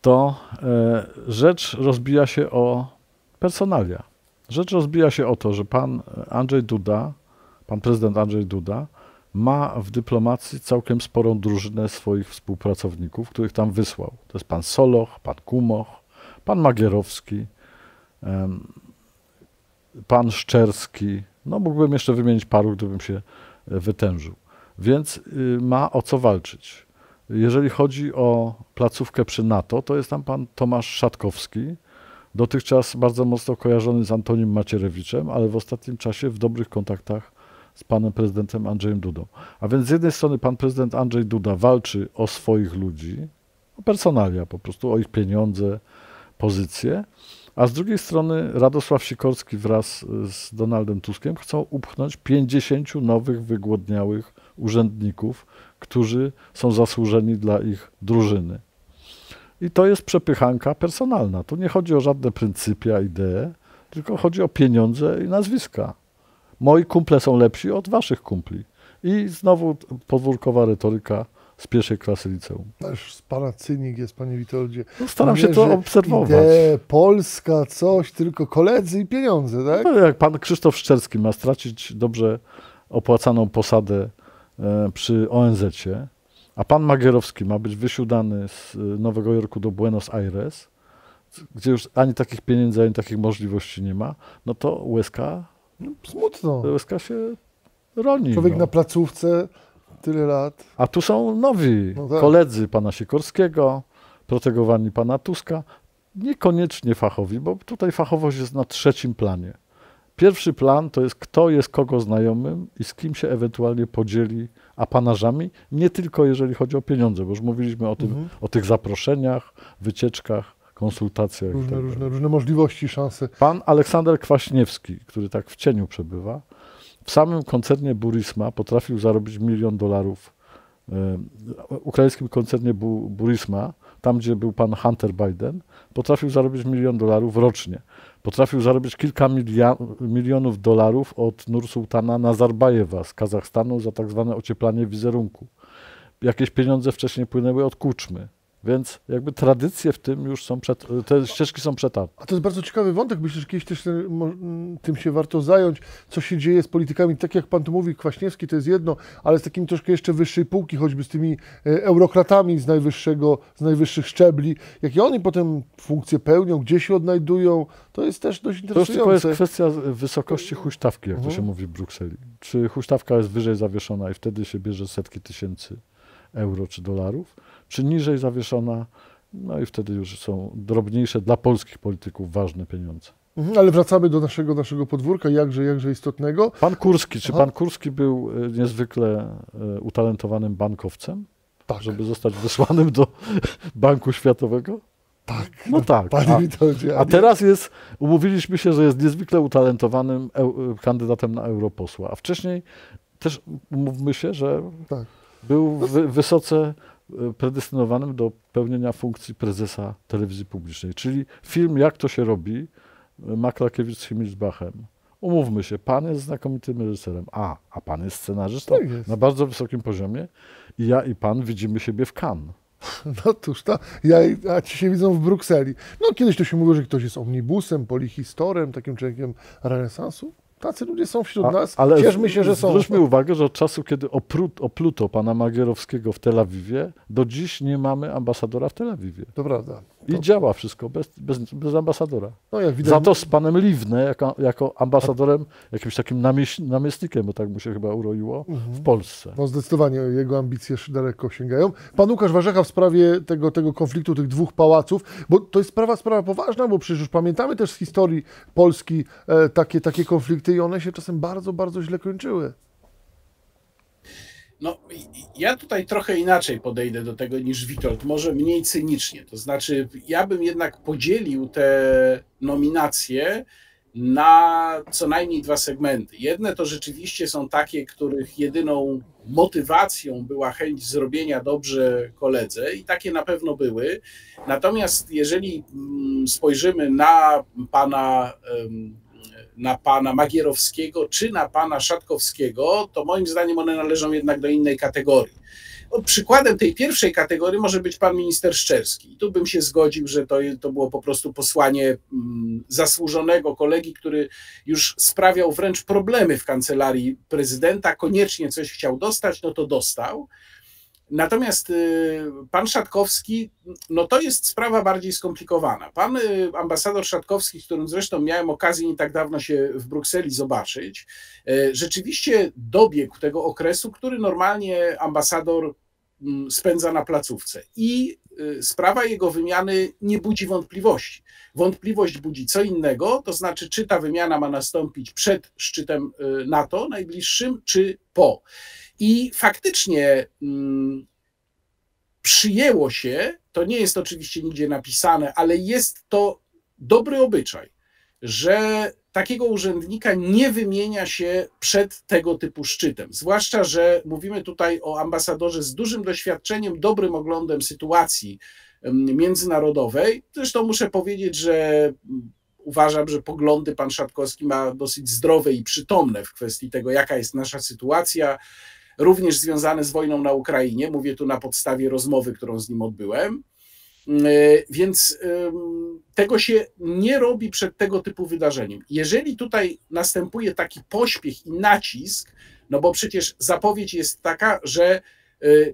B: to e, rzecz rozbija się o personalia. Rzecz rozbija się o to, że pan Andrzej Duda, pan prezydent Andrzej Duda, ma w dyplomacji całkiem sporą drużynę swoich współpracowników, których tam wysłał. To jest pan Soloch, pan Kumoch, pan Magierowski, pan Szczerski. No, mógłbym jeszcze wymienić paru, gdybym się wytężył. Więc y, ma o co walczyć. Jeżeli chodzi o placówkę przy NATO, to jest tam pan Tomasz Szatkowski, dotychczas bardzo mocno kojarzony z Antonim Macierewiczem, ale w ostatnim czasie w dobrych kontaktach z panem prezydentem Andrzejem Dudą. A więc z jednej strony pan prezydent Andrzej Duda walczy o swoich ludzi, o personalia po prostu, o ich pieniądze, pozycje, a z drugiej strony Radosław Sikorski wraz z Donaldem Tuskiem chcą upchnąć 50 nowych wygłodniałych urzędników, którzy są zasłużeni dla ich drużyny. I to jest przepychanka personalna. Tu nie chodzi o żadne pryncypia, idee, tylko chodzi o pieniądze i nazwiska. Moi kumple są lepsi od waszych kumpli. I znowu podwórkowa retoryka z pierwszej klasy liceum.
A: Aż z pana cynik jest, panie Witoldzie.
B: No staram się to obserwować.
A: Idee, Polska, coś, tylko koledzy i pieniądze, tak?
B: No, jak pan Krzysztof Szczerski ma stracić dobrze opłacaną posadę przy ONZ-cie, a pan Magierowski ma być wysiudany z e, Nowego Jorku do Buenos Aires, gdzie już ani takich pieniędzy, ani takich możliwości nie ma, no to łezka...
A: No, smutno.
B: Łezka się roni.
A: Człowiek
B: no.
A: na placówce tyle lat.
B: A tu są nowi no tak. koledzy pana Sikorskiego, protegowani pana Tuska, niekoniecznie fachowi, bo tutaj fachowość jest na trzecim planie. Pierwszy plan to jest, kto jest kogo znajomym i z kim się ewentualnie podzieli apanażami, nie tylko jeżeli chodzi o pieniądze, bo już mówiliśmy o, tym,
A: Mhm.
B: o tych zaproszeniach, wycieczkach, konsultacjach.
A: Różne,
B: tak
A: różne, różne możliwości, szanse.
B: Pan Aleksander Kwaśniewski, który tak w cieniu przebywa, w samym koncernie Burisma potrafił zarobić milion dolarów. ukraińskim koncernie Bu- Burisma, tam gdzie był pan Hunter Biden, potrafił zarobić milion dolarów rocznie. Potrafił zarobić kilka milionów dolarów od Nursultana Nazarbajewa z Kazachstanu za tak zwane ocieplanie wizerunku. Jakieś pieniądze wcześniej płynęły od Kuczmy. Więc jakby tradycje w tym już są, przed, te ścieżki są przetarte.
A: A to jest bardzo ciekawy wątek. Myślę, że kiedyś też tym się warto zająć, co się dzieje z politykami. Tak jak pan tu mówi, Kwaśniewski to jest jedno, ale z takim troszkę jeszcze wyższej półki, choćby z tymi e, eurokratami z, najwyższego, z najwyższych szczebli. Jakie oni potem funkcje pełnią, gdzie się odnajdują, to jest też dość
B: To już tylko jest
A: interesujące.
B: kwestia wysokości huśtawki, jak to
A: Mhm.
B: się mówi w Brukseli. Czy huśtawka jest wyżej zawieszona i wtedy się bierze setki tysięcy euro czy dolarów, czy niżej zawieszona, no i wtedy już są drobniejsze dla polskich polityków ważne pieniądze.
A: Mhm, ale wracamy do naszego, naszego podwórka, jakże, jakże istotnego.
B: Pan Kurski, czy
A: Aha.
B: pan Kurski był e, niezwykle e, utalentowanym bankowcem,
A: Tak,
B: żeby zostać wysłanym do (laughs) Banku Światowego?
A: tak.
B: No tak. A, a teraz jest, umówiliśmy się, że jest niezwykle utalentowanym eu, kandydatem na europosła, a wcześniej też umówmy się, że
A: Tak.
B: był wy, wysoce e, predestynowanym do pełnienia funkcji prezesa telewizji publicznej. Czyli film Jak to się robi, Maklakiewicz z Himmelsbachem. Umówmy się, pan jest znakomitym reżyserem, a, a pan jest scenarzystą
A: Tak jest.
B: na bardzo wysokim poziomie i ja i pan widzimy siebie w Cannes. (laughs)
A: No tuż to, ja, a ci się widzą w Brukseli. No kiedyś to się mówiło, że ktoś jest omnibusem, polihistorem, takim człowiekiem renesansu. Tacy ludzie są wśród
B: A-
A: nas.
B: ale
A: Cieszmy się, że są.
B: Zwróćmy uwagę, że od czasu, kiedy opru, opluto pana Magierowskiego w Tel Awiwie, do dziś nie mamy ambasadora w Tel Awiwie.
A: To prawda.
B: I
A: To,
B: działa wszystko bez, bez, bez ambasadora.
A: no jak widać,
B: Za to z panem Liwne, jako, jako ambasadorem, jakimś takim namieś, namiestnikiem, bo tak mu się chyba uroiło,
A: Mhm.
B: w Polsce.
A: No zdecydowanie jego ambicje daleko sięgają. Pan Łukasz Warzecha w sprawie tego, tego konfliktu tych dwóch pałaców, bo to jest sprawa, sprawa poważna, bo przecież już pamiętamy też z historii Polski e, takie, takie konflikty i one się czasem bardzo, bardzo źle kończyły.
C: No, ja tutaj trochę inaczej podejdę do tego niż Witold, może mniej cynicznie. To znaczy, ja bym jednak podzielił te nominacje na co najmniej dwa segmenty. Jedne to rzeczywiście są takie, których jedyną motywacją była chęć zrobienia dobrze koledze, i takie na pewno były. Natomiast jeżeli mm, spojrzymy na pana. Na pana Magierowskiego czy na pana Szatkowskiego, to moim zdaniem one należą jednak do innej kategorii. No, przykładem tej pierwszej kategorii może być pan minister Szczerski. Tu bym się zgodził, że to, to było po prostu posłanie mm, zasłużonego kolegi, który już sprawiał wręcz problemy w kancelarii prezydenta, koniecznie coś chciał dostać, no to dostał. Natomiast y, pan Szatkowski, no to jest sprawa bardziej skomplikowana. Pan y, ambasador Szatkowski, z którym zresztą miałem okazję nie tak dawno się w Brukseli zobaczyć, y, rzeczywiście dobiegł tego okresu, który normalnie ambasador mm, spędza na placówce. I sprawa jego wymiany nie budzi wątpliwości. Wątpliwość budzi co innego, to znaczy, czy ta wymiana ma nastąpić przed szczytem NATO najbliższym, czy po. I faktycznie mm, przyjęło się, to nie jest oczywiście nigdzie napisane, ale jest to dobry obyczaj, że takiego urzędnika nie wymienia się przed tego typu szczytem. Zwłaszcza, że mówimy tutaj o ambasadorze z dużym doświadczeniem, dobrym oglądem sytuacji em, międzynarodowej. Zresztą muszę powiedzieć, że mm, uważam, że poglądy pan Szatkowski ma dosyć zdrowe i przytomne w kwestii tego, jaka jest nasza sytuacja, również związane z wojną na Ukrainie. Mówię tu na podstawie rozmowy, którą z nim odbyłem. E, Więc tego się nie robi przed tego typu wydarzeniem. Jeżeli tutaj następuje taki pośpiech i nacisk, no bo przecież zapowiedź jest taka, że e,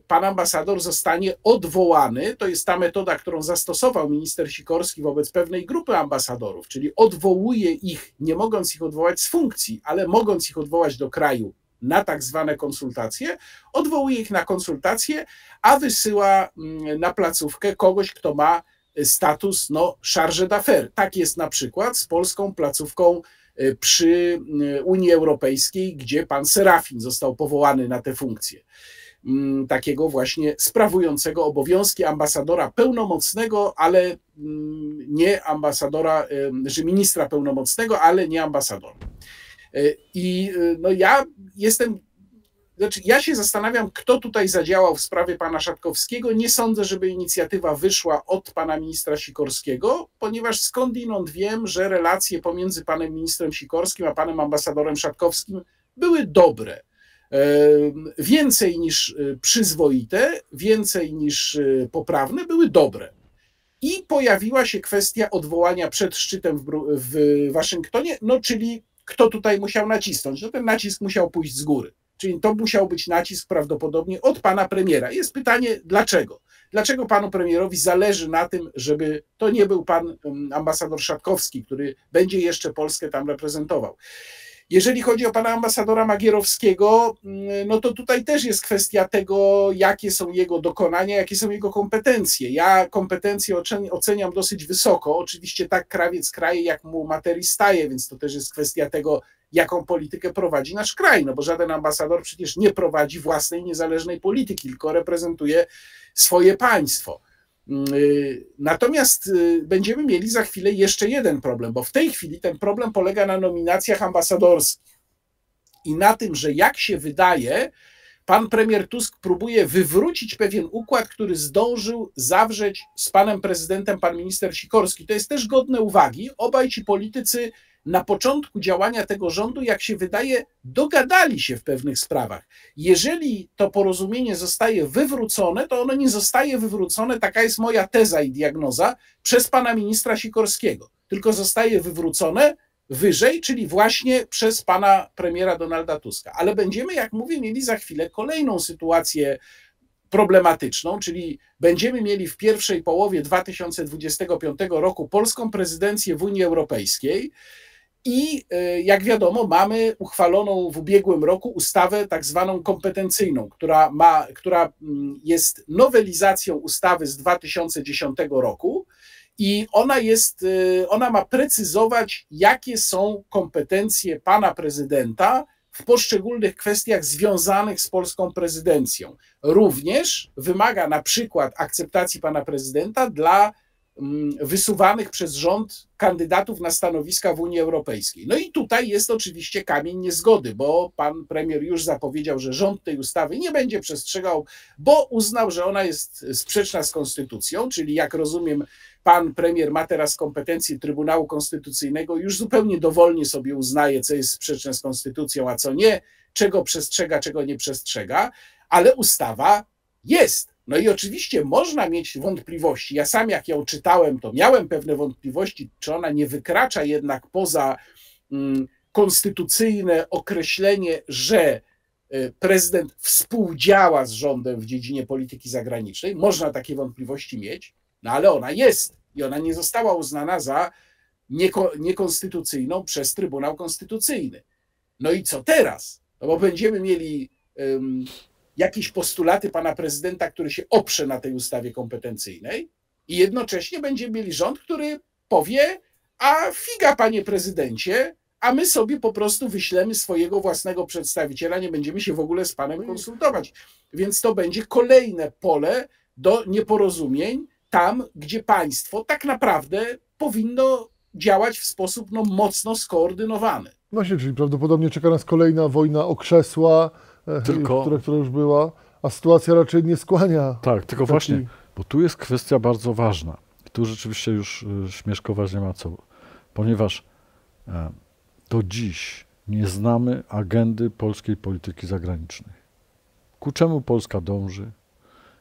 C: pan ambasador zostanie odwołany. To jest ta metoda, którą zastosował minister Sikorski wobec pewnej grupy ambasadorów, czyli odwołuje ich, nie mogąc ich odwołać z funkcji, ale mogąc ich odwołać do kraju na tak zwane konsultacje, odwołuje ich na konsultacje, a wysyła mm, na placówkę kogoś, kto ma status no, charge d'affaires. Tak jest na przykład z polską placówką przy Unii Europejskiej, gdzie pan Serafin został powołany na tę funkcję. Mm, takiego właśnie sprawującego obowiązki ambasadora pełnomocnego, ale mm, nie ambasadora, że ministra pełnomocnego, ale nie ambasadora. E, I e, no ja jestem, znaczy ja się zastanawiam, kto tutaj zadziałał w sprawie pana Szatkowskiego. Nie sądzę, żeby inicjatywa wyszła od pana ministra Sikorskiego, ponieważ skądinąd wiem, że relacje pomiędzy panem ministrem Sikorskim a panem ambasadorem Szatkowskim były dobre więcej niż przyzwoite, więcej niż poprawne, były dobre. I pojawiła się kwestia odwołania przed szczytem w, w Waszyngtonie, no czyli kto tutaj musiał nacisnąć? No ten nacisk musiał pójść z góry. Czyli to musiał być nacisk prawdopodobnie od pana premiera. Jest pytanie, dlaczego? Dlaczego panu premierowi zależy na tym, żeby to nie był pan ambasador Szatkowski, który będzie jeszcze Polskę tam reprezentował? Jeżeli chodzi o pana ambasadora Magierowskiego, mm, no to tutaj też jest kwestia tego, jakie są jego dokonania, jakie są jego kompetencje. Ja kompetencje oceniam dosyć wysoko. Oczywiście tak krawiec kraje, jak mu materii staje, więc to też jest kwestia tego, jaką politykę prowadzi nasz kraj, no bo żaden ambasador przecież nie prowadzi własnej niezależnej polityki, tylko reprezentuje swoje państwo. Y, natomiast y, będziemy mieli za chwilę jeszcze jeden problem, bo w tej chwili ten problem polega na nominacjach ambasadorskich i na tym, że jak się wydaje, pan premier Tusk próbuje wywrócić pewien układ, który zdążył zawrzeć z panem prezydentem pan minister Sikorski. To jest też godne uwagi. Obaj ci politycy na początku działania tego rządu, jak się wydaje, dogadali się w pewnych sprawach. Jeżeli to porozumienie zostaje wywrócone, to ono nie zostaje wywrócone, taka jest moja teza i diagnoza, przez pana ministra Sikorskiego, tylko zostaje wywrócone wyżej, czyli właśnie przez pana premiera Donalda Tuska. Ale będziemy, jak mówię, mieli za chwilę kolejną sytuację problematyczną, czyli będziemy mieli w pierwszej połowie 2025 roku polską prezydencję w Unii Europejskiej. I e, jak wiadomo, mamy uchwaloną w ubiegłym roku ustawę tak zwaną kompetencyjną, która, ma, która mm, jest nowelizacją ustawy z 2010 roku. I ona jest, e, ona ma precyzować, jakie są kompetencje pana prezydenta w poszczególnych kwestiach związanych z polską prezydencją. Również wymaga na przykład akceptacji pana prezydenta dla wysuwanych przez rząd kandydatów na stanowiska w Unii Europejskiej. No i tutaj jest oczywiście kamień niezgody, bo pan premier już zapowiedział, że rząd tej ustawy nie będzie przestrzegał, bo uznał, że ona jest sprzeczna z konstytucją, czyli jak rozumiem, pan premier ma teraz kompetencje Trybunału Konstytucyjnego, już zupełnie dowolnie sobie uznaje, co jest sprzeczne z konstytucją, a co nie, czego przestrzega, czego nie przestrzega, ale ustawa jest. No i oczywiście można mieć wątpliwości. Ja sam, jak ją czytałem, to miałem pewne wątpliwości, czy ona nie wykracza jednak poza mm, konstytucyjne określenie, że y, prezydent współdziała z rządem w dziedzinie polityki zagranicznej. Można takie wątpliwości mieć, no ale ona jest i ona nie została uznana za nieko, niekonstytucyjną przez Trybunał Konstytucyjny. No i co teraz? No bo będziemy mieli jakieś postulaty pana prezydenta, który się oprze na tej ustawie kompetencyjnej, i jednocześnie będziemy mieli rząd, który powie: A figa, panie prezydencie, a my sobie po prostu wyślemy swojego własnego przedstawiciela, nie będziemy się w ogóle z panem konsultować. Więc to będzie kolejne pole do nieporozumień tam, gdzie państwo tak naprawdę powinno działać w sposób no, mocno skoordynowany.
A: Właśnie, czyli prawdopodobnie czeka nas kolejna wojna o krzesła, tylko, która, która już była, a sytuacja raczej nie skłania.
B: Tak, tylko taki... właśnie, bo tu jest kwestia bardzo ważna. Tu rzeczywiście już e, śmieszkować nie ma co, ponieważ e, do dziś nie znamy agendy polskiej polityki zagranicznej. Ku czemu Polska dąży?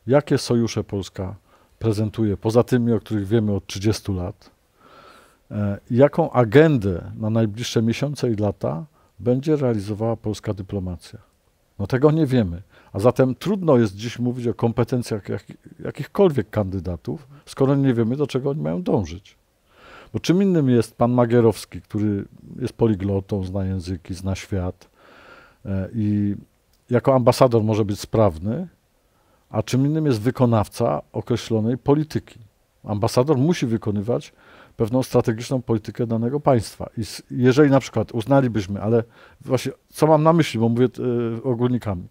B: Jakie sojusze Polska prezentuje, poza tymi, o których wiemy od 30 lat? Jaką agendę na najbliższe miesiące i lata będzie realizowała polska dyplomacja? No tego nie wiemy. A zatem trudno jest dziś mówić o kompetencjach jak, jakichkolwiek kandydatów, skoro nie wiemy, do czego oni mają dążyć. Bo czym innym jest pan Magierowski, który jest poliglotą, zna języki, zna świat e, i jako ambasador może być sprawny, a czym innym jest wykonawca określonej polityki. Ambasador musi wykonywać pewną strategiczną politykę danego państwa. I jeżeli na przykład uznalibyśmy, ale właśnie co mam na myśli, bo mówię y, ogólnikami,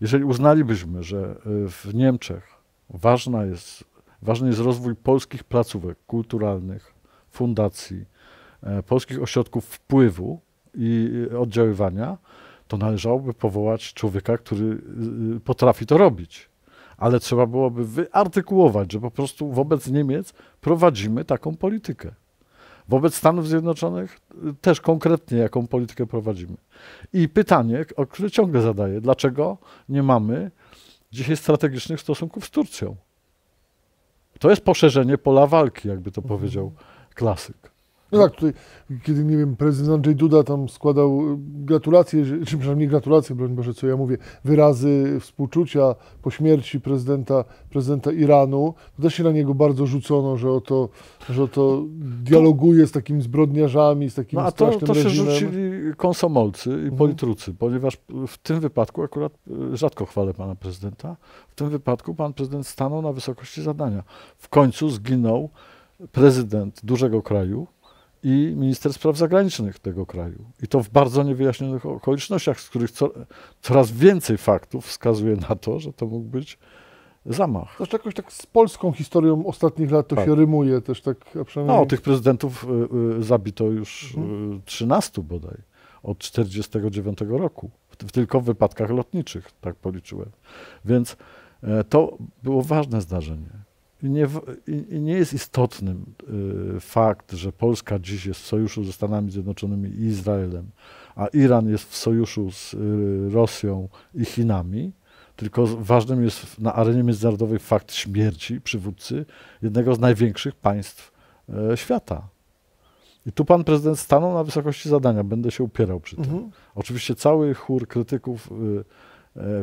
B: jeżeli uznalibyśmy, że y, w Niemczech ważna jest, ważny jest rozwój polskich placówek kulturalnych, fundacji, y, polskich ośrodków wpływu i oddziaływania, to należałoby powołać człowieka, który potrafi to robić ale trzeba byłoby wyartykułować, że po prostu wobec Niemiec prowadzimy taką politykę. Wobec Stanów Zjednoczonych y, też konkretnie jaką politykę prowadzimy. I pytanie, o które ciągle zadaję, dlaczego nie mamy dzisiaj strategicznych stosunków z Turcją? To jest poszerzenie pola walki, jakby to powiedział klasyk.
A: No tak, tutaj, kiedy, nie wiem, prezydent Andrzej Duda tam składał y, gratulacje, czy przynajmniej gratulacje, broń Boże, co ja mówię, wyrazy współczucia po śmierci prezydenta, prezydenta Iranu, to też się na niego bardzo rzucono, że oto, że oto dialoguje z takimi zbrodniarzami, z takim
B: no, a to, to się rzucili konsomolcy i mhm. politrucy, ponieważ w tym wypadku, akurat y, rzadko chwalę pana prezydenta, w tym wypadku pan prezydent stanął na wysokości zadania. W końcu zginął prezydent dużego kraju, i minister spraw zagranicznych tego kraju. I to w bardzo niewyjaśnionych okolicznościach, z których co, coraz więcej faktów wskazuje na to, że to mógł być zamach.
A: Zresztą jakoś tak z polską historią ostatnich lat to tak. się rymuje też tak.
B: Przynajmniej... No, tych prezydentów y, y, zabito już mhm. y, 13 bodaj, od 49 roku, w, w, tylko w wypadkach lotniczych, tak policzyłem. Więc y, to było ważne zdarzenie. I nie, nie, jest istotnym y, fakt, że Polska dziś jest w sojuszu ze Stanami Zjednoczonymi i Izraelem, a Iran jest w sojuszu z y, Rosją i Chinami, tylko ważnym jest na arenie międzynarodowej fakt śmierci przywódcy jednego z największych państw y, świata. I tu pan prezydent stanął na wysokości zadania, będę się upierał przy tym. Mhm. Oczywiście cały chór krytyków y, E,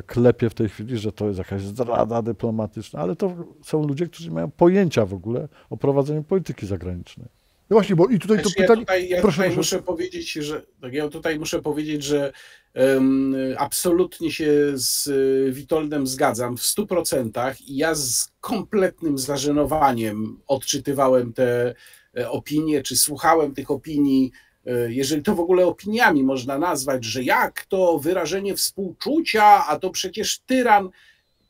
B: klepie w tej chwili, że to jest jakaś zdrada dyplomatyczna, ale to są ludzie, którzy mają pojęcia w ogóle o prowadzeniu polityki zagranicznej.
A: No właśnie, bo i tutaj to pytanie.
C: Ja tutaj, ja proszę, tutaj muszę powiedzieć, że tak, ja tutaj muszę powiedzieć, że um, absolutnie się z Witoldem zgadzam w 100% i ja z kompletnym zażenowaniem odczytywałem te e, opinie, czy słuchałem tych opinii E, jeżeli to w ogóle opiniami można nazwać, że jak to wyrażenie współczucia, a to przecież tyran.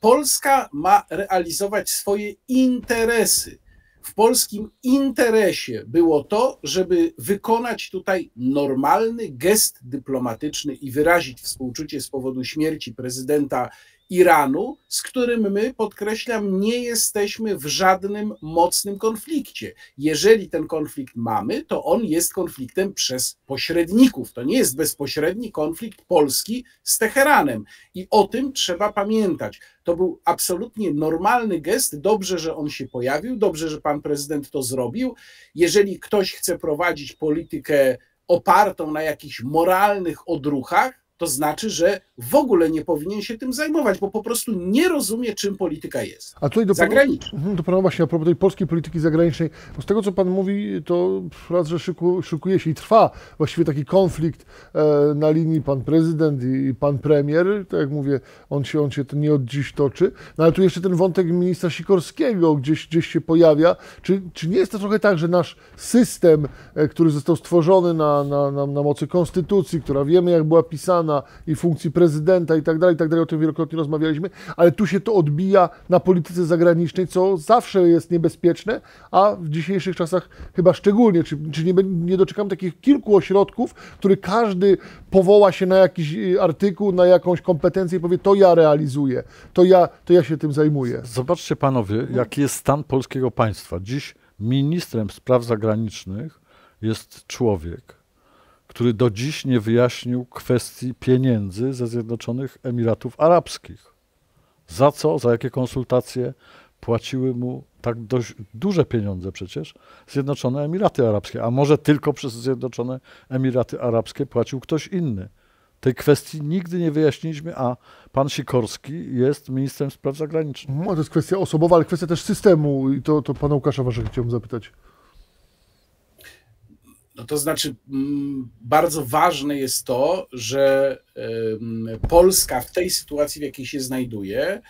C: Polska ma realizować swoje interesy. W polskim interesie było to, żeby wykonać tutaj normalny gest dyplomatyczny i wyrazić współczucie z powodu śmierci prezydenta Iranu, z którym my, podkreślam, nie jesteśmy w żadnym mocnym konflikcie. Jeżeli ten konflikt mamy, to on jest konfliktem przez pośredników. To nie jest bezpośredni konflikt Polski z Teheranem. I o tym trzeba pamiętać. To był absolutnie normalny gest. Dobrze, że on się pojawił, dobrze, że pan prezydent to zrobił. Jeżeli ktoś chce prowadzić politykę opartą na jakichś moralnych odruchach, to znaczy, że w ogóle nie powinien się tym zajmować, bo po prostu nie rozumie, czym polityka jest. A tutaj do zagraniczna.
A: Mhm, do pana właśnie a propos tej polskiej polityki zagranicznej, bo z tego, co pan mówi, to raz, że szyku, szykuje się i trwa właściwie taki konflikt e, na linii pan prezydent i, i, pan premier, tak jak mówię, on się, on się nie od dziś toczy, no ale tu jeszcze ten wątek ministra Sikorskiego gdzieś, gdzieś się pojawia. Czy, czy nie jest to trochę tak, że nasz system, e, który został stworzony na, na, na, na mocy konstytucji, która wiemy, jak była pisana i funkcji prezydenta, i tak dalej, i tak dalej, o tym wielokrotnie rozmawialiśmy, ale tu się to odbija na polityce zagranicznej, co zawsze jest niebezpieczne, a w dzisiejszych czasach chyba szczególnie, czy, czy nie, nie doczekam takich kilku ośrodków, który każdy powoła się na jakiś y, artykuł, na jakąś kompetencję i powie, to ja realizuję, to ja, to ja się tym zajmuję.
B: Zobaczcie panowie, jaki jest stan polskiego państwa. Dziś ministrem spraw zagranicznych jest człowiek, który do dziś nie wyjaśnił kwestii pieniędzy ze Zjednoczonych Emiratów Arabskich. Za co, za jakie konsultacje płaciły mu tak dość duże pieniądze przecież Zjednoczone Emiraty Arabskie, a może tylko przez Zjednoczone Emiraty Arabskie płacił ktoś inny. Tej kwestii nigdy nie wyjaśniliśmy, a pan Sikorski jest ministrem spraw zagranicznych.
A: No, to jest kwestia osobowa, ale kwestia też systemu i to, to pana Łukasza Waszego chciałbym zapytać.
C: No to znaczy, mm, bardzo ważne jest to, że Polska w tej sytuacji, w jakiej się znajduje,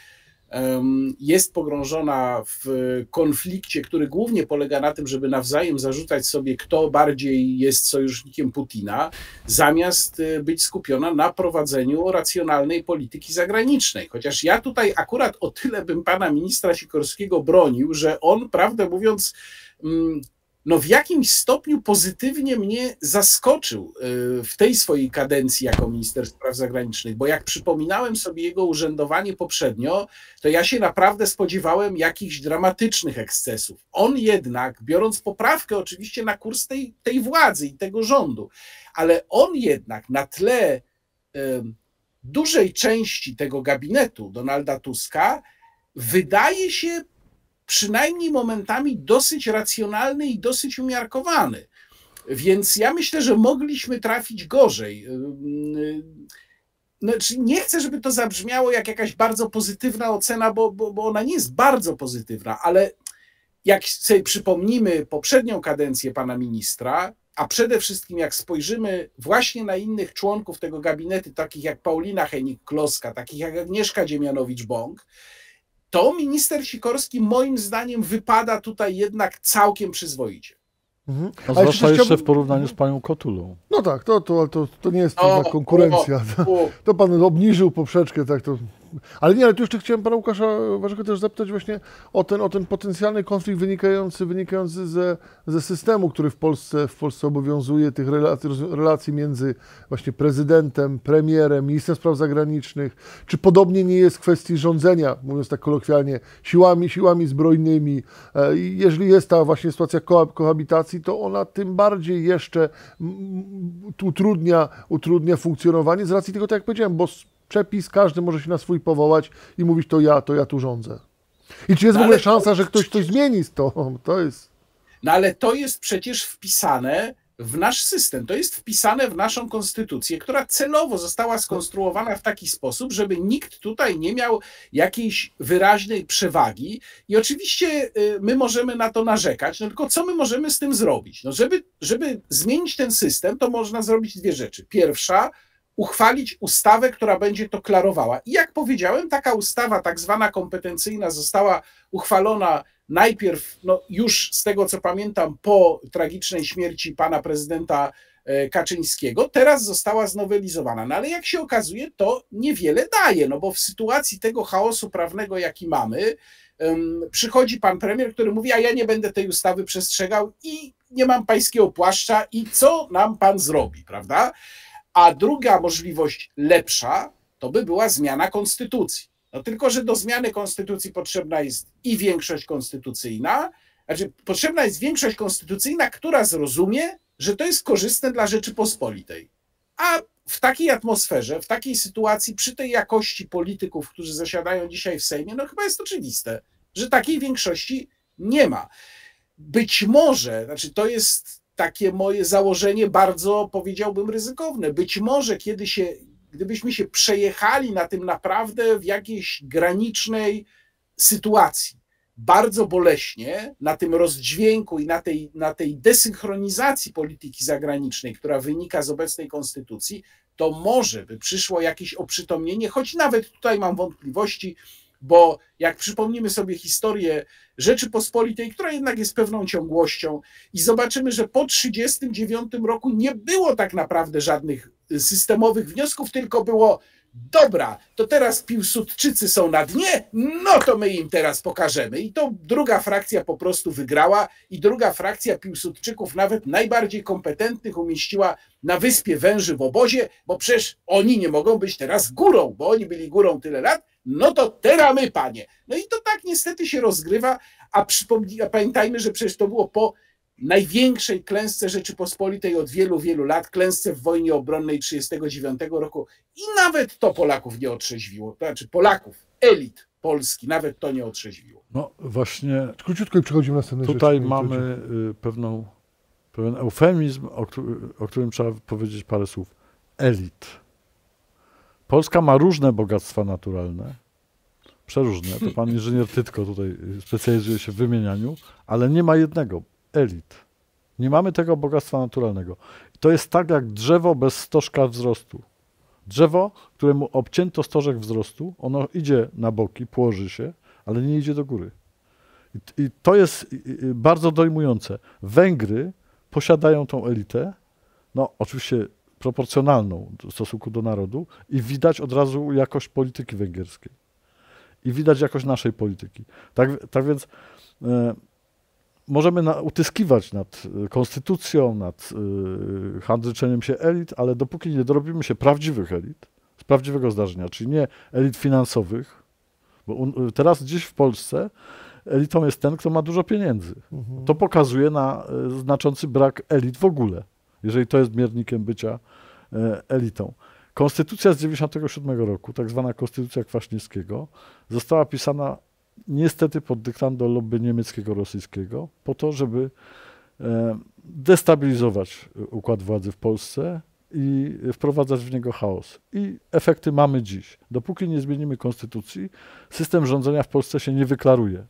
C: jest pogrążona w konflikcie, który głównie polega na tym, żeby nawzajem zarzucać sobie, kto bardziej jest sojusznikiem Putina, zamiast y, być skupiona na prowadzeniu racjonalnej polityki zagranicznej. Chociaż ja tutaj akurat o tyle bym pana ministra Sikorskiego bronił, że on, prawdę mówiąc, mm, no w jakimś stopniu pozytywnie mnie zaskoczył y, w tej swojej kadencji jako minister spraw zagranicznych, bo jak przypominałem sobie jego urzędowanie poprzednio, to ja się naprawdę spodziewałem jakichś dramatycznych ekscesów. On jednak, biorąc poprawkę oczywiście na kurs tej, tej władzy i tego rządu, ale on jednak na tle y, dużej części tego gabinetu Donalda Tuska wydaje się przynajmniej momentami dosyć racjonalny i dosyć umiarkowany. Więc ja myślę, że mogliśmy trafić gorzej. Znaczy, nie chcę, żeby to zabrzmiało jak jakaś bardzo pozytywna ocena, bo, bo, bo ona nie jest bardzo pozytywna, ale jak sobie przypomnimy poprzednią kadencję pana ministra, a przede wszystkim jak spojrzymy właśnie na innych członków tego gabinetu, takich jak Paulina Henik-Kloska, takich jak Agnieszka Dziemianowicz-Bąk, to minister Sikorski moim zdaniem wypada tutaj jednak całkiem przyzwoicie.
B: Mhm. A zwłaszcza jeszcze chciałbym... w porównaniu z panią Kotulą.
A: No tak, to, to, to, to nie jest o, konkurencja. O, o, to pan obniżył poprzeczkę, tak to ale nie, ale tu jeszcze chciałem pana Łukasza Warzego też zapytać właśnie o ten, o ten potencjalny konflikt wynikający, wynikający ze, ze systemu, który w Polsce, w Polsce obowiązuje, tych relacji, relacji między właśnie prezydentem, premierem, ministrem spraw zagranicznych. Czy podobnie nie jest w kwestii rządzenia, mówiąc tak kolokwialnie, siłami, siłami zbrojnymi? E, jeżeli jest ta właśnie sytuacja kohabitacji, to ona tym bardziej jeszcze utrudnia, utrudnia funkcjonowanie z racji tego, tak jak powiedziałem, bo przepis, każdy może się na swój powołać i mówić to ja, to ja tu rządzę. I czy jest no w ogóle szansa, że ktoś coś zmieni z to? To jest...
C: No ale to jest przecież wpisane w nasz system. To jest wpisane w naszą konstytucję, która celowo została skonstruowana w taki sposób, żeby nikt tutaj nie miał jakiejś wyraźnej przewagi. I oczywiście y, my możemy na to narzekać, no tylko co my możemy z tym zrobić? No żeby, żeby zmienić ten system, to można zrobić dwie rzeczy. Pierwsza, uchwalić ustawę, która będzie to klarowała. I jak powiedziałem, taka ustawa, tak zwana kompetencyjna, została uchwalona najpierw, no już z tego co pamiętam, po tragicznej śmierci pana prezydenta e, Kaczyńskiego, teraz została znowelizowana. No ale jak się okazuje, to niewiele daje, no bo w sytuacji tego chaosu prawnego, jaki mamy, przychodzi pan premier, który mówi, a ja nie będę tej ustawy przestrzegał i nie mam pańskiego płaszcza i co nam pan zrobi, prawda? A druga możliwość lepsza to by była zmiana konstytucji. No tylko, że do zmiany konstytucji potrzebna jest i większość konstytucyjna, znaczy potrzebna jest większość konstytucyjna, która zrozumie, że to jest korzystne dla Rzeczypospolitej. A w takiej atmosferze, w takiej sytuacji, przy tej jakości polityków, którzy zasiadają dzisiaj w Sejmie, no chyba jest oczywiste, że takiej większości nie ma. Być może, znaczy to jest takie moje założenie bardzo, powiedziałbym, ryzykowne. Być może kiedy się, gdybyśmy się przejechali na tym naprawdę w jakiejś granicznej sytuacji, bardzo boleśnie na tym rozdźwięku i na tej, na tej desynchronizacji polityki zagranicznej, która wynika z obecnej konstytucji, to może by przyszło jakieś oprzytomnienie, choć nawet tutaj mam wątpliwości, bo jak przypomnimy sobie historię Rzeczypospolitej, która jednak jest pewną ciągłością i zobaczymy, że po 1939 roku nie było tak naprawdę żadnych systemowych wniosków, tylko było dobra, to teraz Piłsudczycy są na dnie, no to my im teraz pokażemy. I to druga frakcja po prostu wygrała i druga frakcja Piłsudczyków, nawet najbardziej kompetentnych, umieściła na wyspie węży w obozie, bo przecież oni nie mogą być teraz górą, bo oni byli górą tyle lat, no to teraz my, panie. No i to tak niestety się rozgrywa, a, a pamiętajmy, że przecież to było po największej klęsce Rzeczypospolitej od wielu, wielu lat, klęsce w wojnie obronnej 1939 roku i nawet to Polaków nie otrzeźwiło, to znaczy Polaków, elit Polski, nawet to nie otrzeźwiło.
B: No właśnie.
A: Króciutko i przechodzimy na następne
B: Tutaj rzeczy, mamy y, pewną, pewien eufemizm, o, o którym trzeba powiedzieć parę słów. Elit. Polska ma różne bogactwa naturalne, przeróżne. To pan inżynier Tytko tutaj specjalizuje się w wymienianiu, ale nie ma jednego elit. Nie mamy tego bogactwa naturalnego. To jest tak jak drzewo bez stożka wzrostu. Drzewo, któremu obcięto stożek wzrostu, ono idzie na boki, płoży się, ale nie idzie do góry. I, i to jest bardzo dojmujące. Węgry posiadają tą elitę, no oczywiście proporcjonalną w stosunku do narodu i widać od razu jakość polityki węgierskiej. I widać jakość naszej polityki. Tak, tak więc e, możemy na, utyskiwać nad e, konstytucją, nad e, handryczeniem się elit, ale dopóki nie dorobimy się prawdziwych elit, z prawdziwego zdarzenia, czyli nie elit finansowych, bo un, teraz dziś w Polsce elitą jest ten, kto ma dużo pieniędzy. Mhm. To pokazuje na e, znaczący brak elit w ogóle, jeżeli to jest miernikiem bycia e, elitą. Konstytucja z 1997 roku, tak zwana konstytucja Kwaśniewskiego, została pisana niestety pod dyktando lobby niemieckiego, rosyjskiego, po to, żeby e, destabilizować układ władzy w Polsce i wprowadzać w niego chaos. I efekty mamy dziś. Dopóki nie zmienimy konstytucji, system rządzenia w Polsce się nie wyklaruje.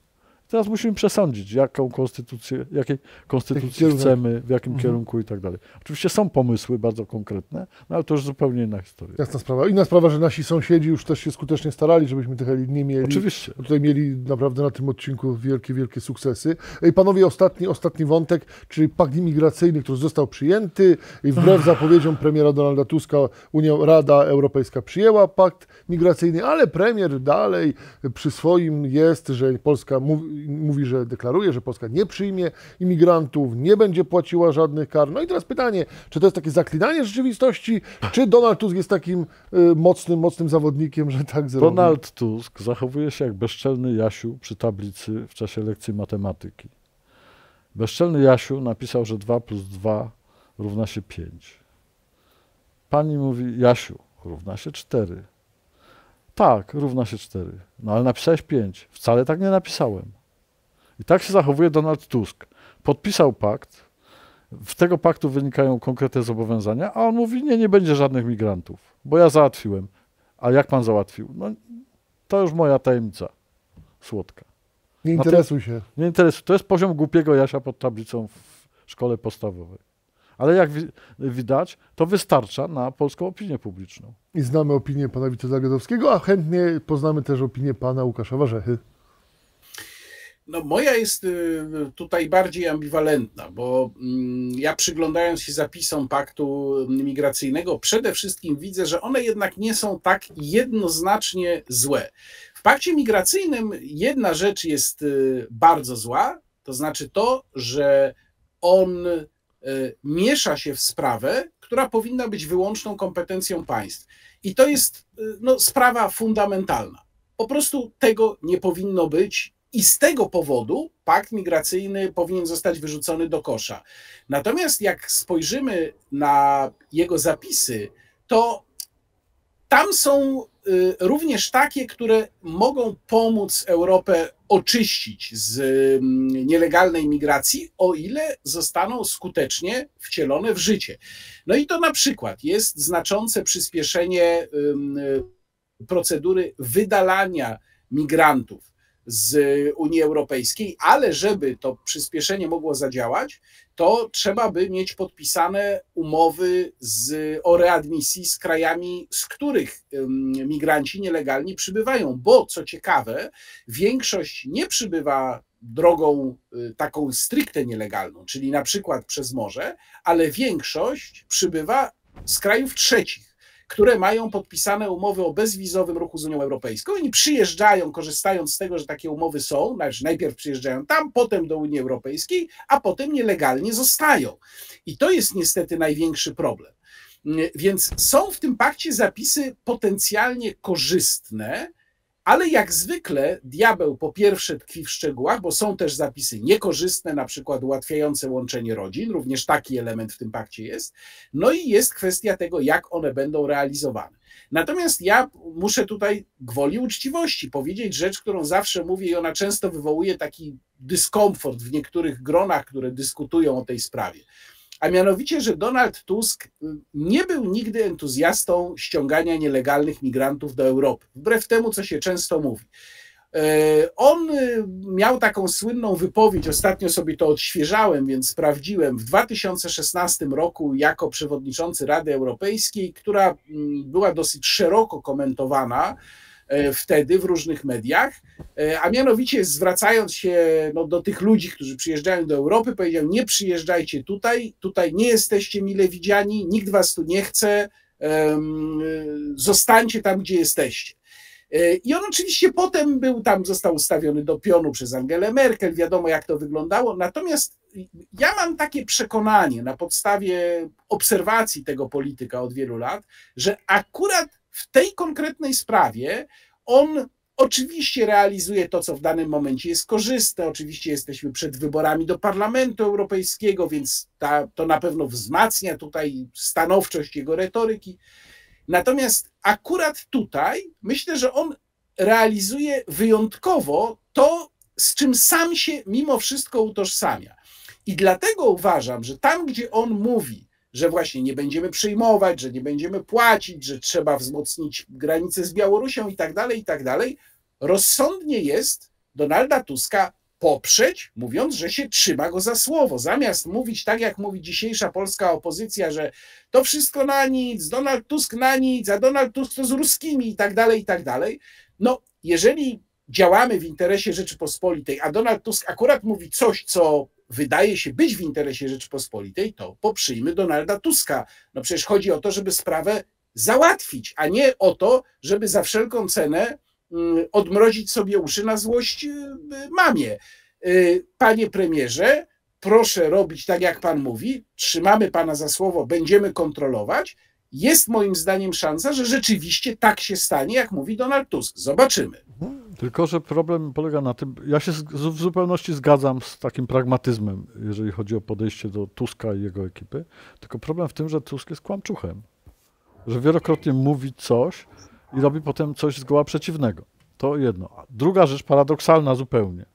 B: Teraz musimy przesądzić, jaką konstytucję, jakiej konstytucji chcemy, w jakim mhm. kierunku i tak dalej. Oczywiście są pomysły bardzo konkretne, no ale to już zupełnie inna historia.
A: Jasna sprawa. Inna sprawa, że nasi sąsiedzi już też się skutecznie starali, żebyśmy tych elit nie mieli.
B: Oczywiście.
A: Tutaj mieli naprawdę na tym odcinku wielkie, wielkie sukcesy. I panowie, ostatni, ostatni wątek, czyli pakt imigracyjny, który został przyjęty i wbrew zapowiedziom premiera Donalda Tuska Unia, Rada Europejska przyjęła pakt migracyjny, ale premier dalej przy swoim jest, że Polska mówi, mówi, że deklaruje, że Polska nie przyjmie imigrantów, nie będzie płaciła żadnych kar. No i teraz pytanie, czy to jest takie zaklinanie rzeczywistości, czy Donald Tusk jest takim y, mocnym, mocnym zawodnikiem, że tak zrobi?
B: Donald Tusk zachowuje się jak bezczelny Jasiu przy tablicy w czasie lekcji matematyki. Bezczelny Jasiu napisał, że 2 plus 2 równa się 5. Pani mówi, Jasiu, równa się 4. Tak, równa się 4. No ale napisałeś 5. Wcale tak nie napisałem. I tak się zachowuje Donald Tusk. Podpisał pakt, z tego paktu wynikają konkretne zobowiązania, a on mówi, nie, nie będzie żadnych migrantów, bo ja załatwiłem. A jak pan załatwił? No, to już moja tajemnica słodka.
A: Nie interesuj się.
B: Nie interesuj. To jest poziom głupiego Jasia pod tablicą w szkole podstawowej. Ale jak wi widać, to wystarcza na polską opinię publiczną.
A: I znamy opinię pana wicezagadowskiego, a chętnie poznamy też opinię pana Łukasza Warzechy.
C: No, moja jest y, tutaj bardziej ambiwalentna, bo mm, ja przyglądając się zapisom paktu migracyjnego, przede wszystkim widzę, że one jednak nie są tak jednoznacznie złe. W pakcie migracyjnym jedna rzecz jest y, bardzo zła, to znaczy to, że on y, miesza się w sprawę, która powinna być wyłączną kompetencją państw. I to jest no, sprawa fundamentalna. Po prostu tego nie powinno być i z tego powodu pakt migracyjny powinien zostać wyrzucony do kosza. Natomiast jak spojrzymy na jego zapisy, to tam są y, również takie, które mogą pomóc Europę oczyścić z mm, nielegalnej migracji, o ile zostaną skutecznie wcielone w życie. No i to na przykład jest znaczące przyspieszenie procedury wydalania migrantów z Unii Europejskiej, ale żeby to przyspieszenie mogło zadziałać, to trzeba by mieć podpisane umowy z, o readmisji z krajami, z których migranci nielegalni przybywają, bo co ciekawe, większość nie przybywa drogą y, taką stricte nielegalną, czyli na przykład przez morze, ale większość przybywa z krajów trzecich które mają podpisane umowy o bezwizowym ruchu z Unią Europejską. Oni przyjeżdżają, korzystając z tego, że takie umowy są, znaczy najpierw przyjeżdżają tam, potem do Unii Europejskiej, a potem nielegalnie zostają. I to jest niestety największy problem. Więc są w tym pakcie zapisy potencjalnie korzystne, ale jak zwykle diabeł po pierwsze tkwi w szczegółach, bo są też zapisy niekorzystne, na przykład ułatwiające łączenie rodzin, również taki element w tym pakcie jest. No i jest kwestia tego, jak one będą realizowane. Natomiast ja muszę tutaj gwoli uczciwości powiedzieć rzecz, którą zawsze mówię i ona często wywołuje taki dyskomfort w niektórych gronach, które dyskutują o tej sprawie a mianowicie, że Donald Tusk nie był nigdy entuzjastą ściągania nielegalnych migrantów do Europy, wbrew temu, co się często mówi. On miał taką słynną wypowiedź, ostatnio sobie to odświeżałem, więc sprawdziłem, w 2016 roku jako przewodniczący Rady Europejskiej, która mm, była dosyć szeroko komentowana E, wtedy w różnych mediach, e, a mianowicie zwracając się no, do tych ludzi, którzy przyjeżdżają do Europy, powiedział: Nie przyjeżdżajcie tutaj, tutaj nie jesteście mile widziani, nikt was tu nie chce, zostańcie tam, gdzie jesteście. E, I on oczywiście potem był tam, został ustawiony do pionu przez Angelę Merkel, wiadomo jak to wyglądało. Natomiast ja mam takie przekonanie na podstawie obserwacji tego polityka od wielu lat, że akurat w tej konkretnej sprawie on oczywiście realizuje to, co w danym momencie jest korzystne. Oczywiście jesteśmy przed wyborami do Parlamentu Europejskiego, więc ta, to na pewno wzmacnia tutaj stanowczość jego retoryki. Natomiast akurat tutaj myślę, że on realizuje wyjątkowo to, z czym sam się mimo wszystko utożsamia. I dlatego uważam, że tam, gdzie on mówi, że właśnie nie będziemy przyjmować, że nie będziemy płacić, że trzeba wzmocnić granice z Białorusią i tak dalej, i tak dalej, rozsądnie jest Donalda Tuska poprzeć, mówiąc, że się trzyma go za słowo. Zamiast mówić tak, jak mówi dzisiejsza polska opozycja, że to wszystko na nic, Donald Tusk na nic, a Donald Tusk to z ruskimi i tak dalej, i tak dalej. No, jeżeli działamy w interesie Rzeczypospolitej, a Donald Tusk akurat mówi coś, co wydaje się być w interesie Rzeczypospolitej, to poprzyjmy Donalda Tuska. No przecież chodzi o to, żeby sprawę załatwić, a nie o to, żeby za wszelką cenę mm, odmrozić sobie uszy na złość y, mamie. Y, panie premierze, proszę robić tak, jak pan mówi, trzymamy pana za słowo, będziemy kontrolować. Jest moim zdaniem szansa, że rzeczywiście tak się stanie, jak mówi Donald Tusk. Zobaczymy.
B: Tylko, że problem polega na tym, ja się w zupełności zgadzam z takim pragmatyzmem, jeżeli chodzi o podejście do Tuska i jego ekipy. Tylko problem w tym, że Tusk jest kłamczuchem. Że wielokrotnie mówi coś i robi potem coś zgoła przeciwnego. To jedno. Druga rzecz paradoksalna zupełnie.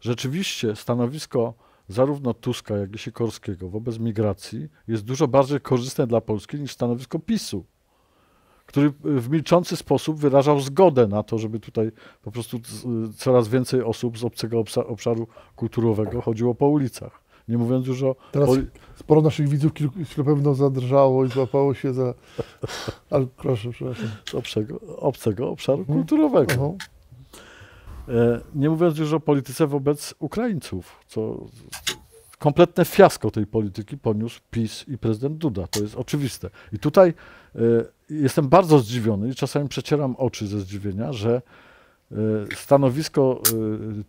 B: Rzeczywiście stanowisko zarówno Tuska, jak i Sikorskiego wobec migracji jest dużo bardziej korzystne dla Polski niż stanowisko PiSu który w milczący sposób wyrażał zgodę na to, żeby tutaj po prostu coraz więcej osób z obcego obszaru kulturowego chodziło po ulicach. Nie mówiąc już o.
A: Teraz sporo naszych widzów na pewno zadrżało i złapało się za. (laughs) Ale proszę, przepraszam.
B: Z obcego, obcego obszaru mhm. kulturowego. E, nie mówiąc już o polityce wobec Ukraińców, co kompletne fiasko tej polityki poniósł PiS i prezydent Duda. To jest oczywiste. I tutaj y, jestem bardzo zdziwiony i czasami przecieram oczy ze zdziwienia, że y, stanowisko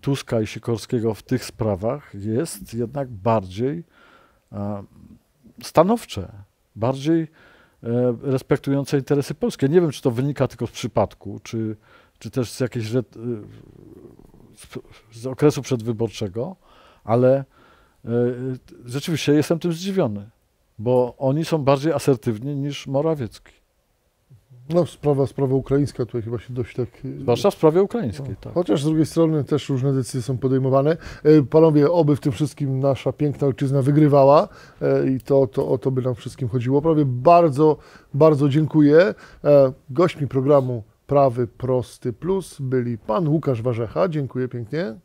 B: Tuska i Sikorskiego w tych sprawach jest jednak bardziej stanowcze, bardziej respektujące interesy polskie. Nie wiem, czy to wynika tylko z przypadku, czy, czy też z jakiegoś z okresu przedwyborczego, ale E, rzeczywiście jestem tym zdziwiony, bo oni są bardziej asertywni niż Morawiecki.
A: No, sprawa, sprawa ukraińska tutaj chyba się dość tak...
B: E, Zwłaszcza w sprawie ukraińskiej, no. tak.
A: Chociaż z drugiej strony też różne decyzje są podejmowane. E, panowie, oby w tym wszystkim nasza piękna ojczyzna wygrywała i to, to o to by nam wszystkim chodziło. Prawie bardzo, bardzo dziękuję. Gośćmi programu Prawy Prosty Plus byli pan Łukasz Warzecha. Dziękuję pięknie.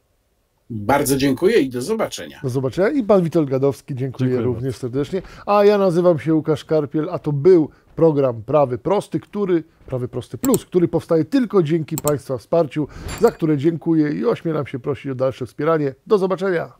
C: Bardzo dziękuję i do zobaczenia.
A: Do zobaczenia. I pan Witold Gadowski, dziękuję, dziękuję również bardzo. serdecznie. A ja nazywam się Łukasz Karpiel, a to był program Prawy Prosty, który, Prawy Prosty Plus, który powstaje tylko dzięki Państwa wsparciu, za które dziękuję i ośmielam się prosić o dalsze wspieranie. Do zobaczenia.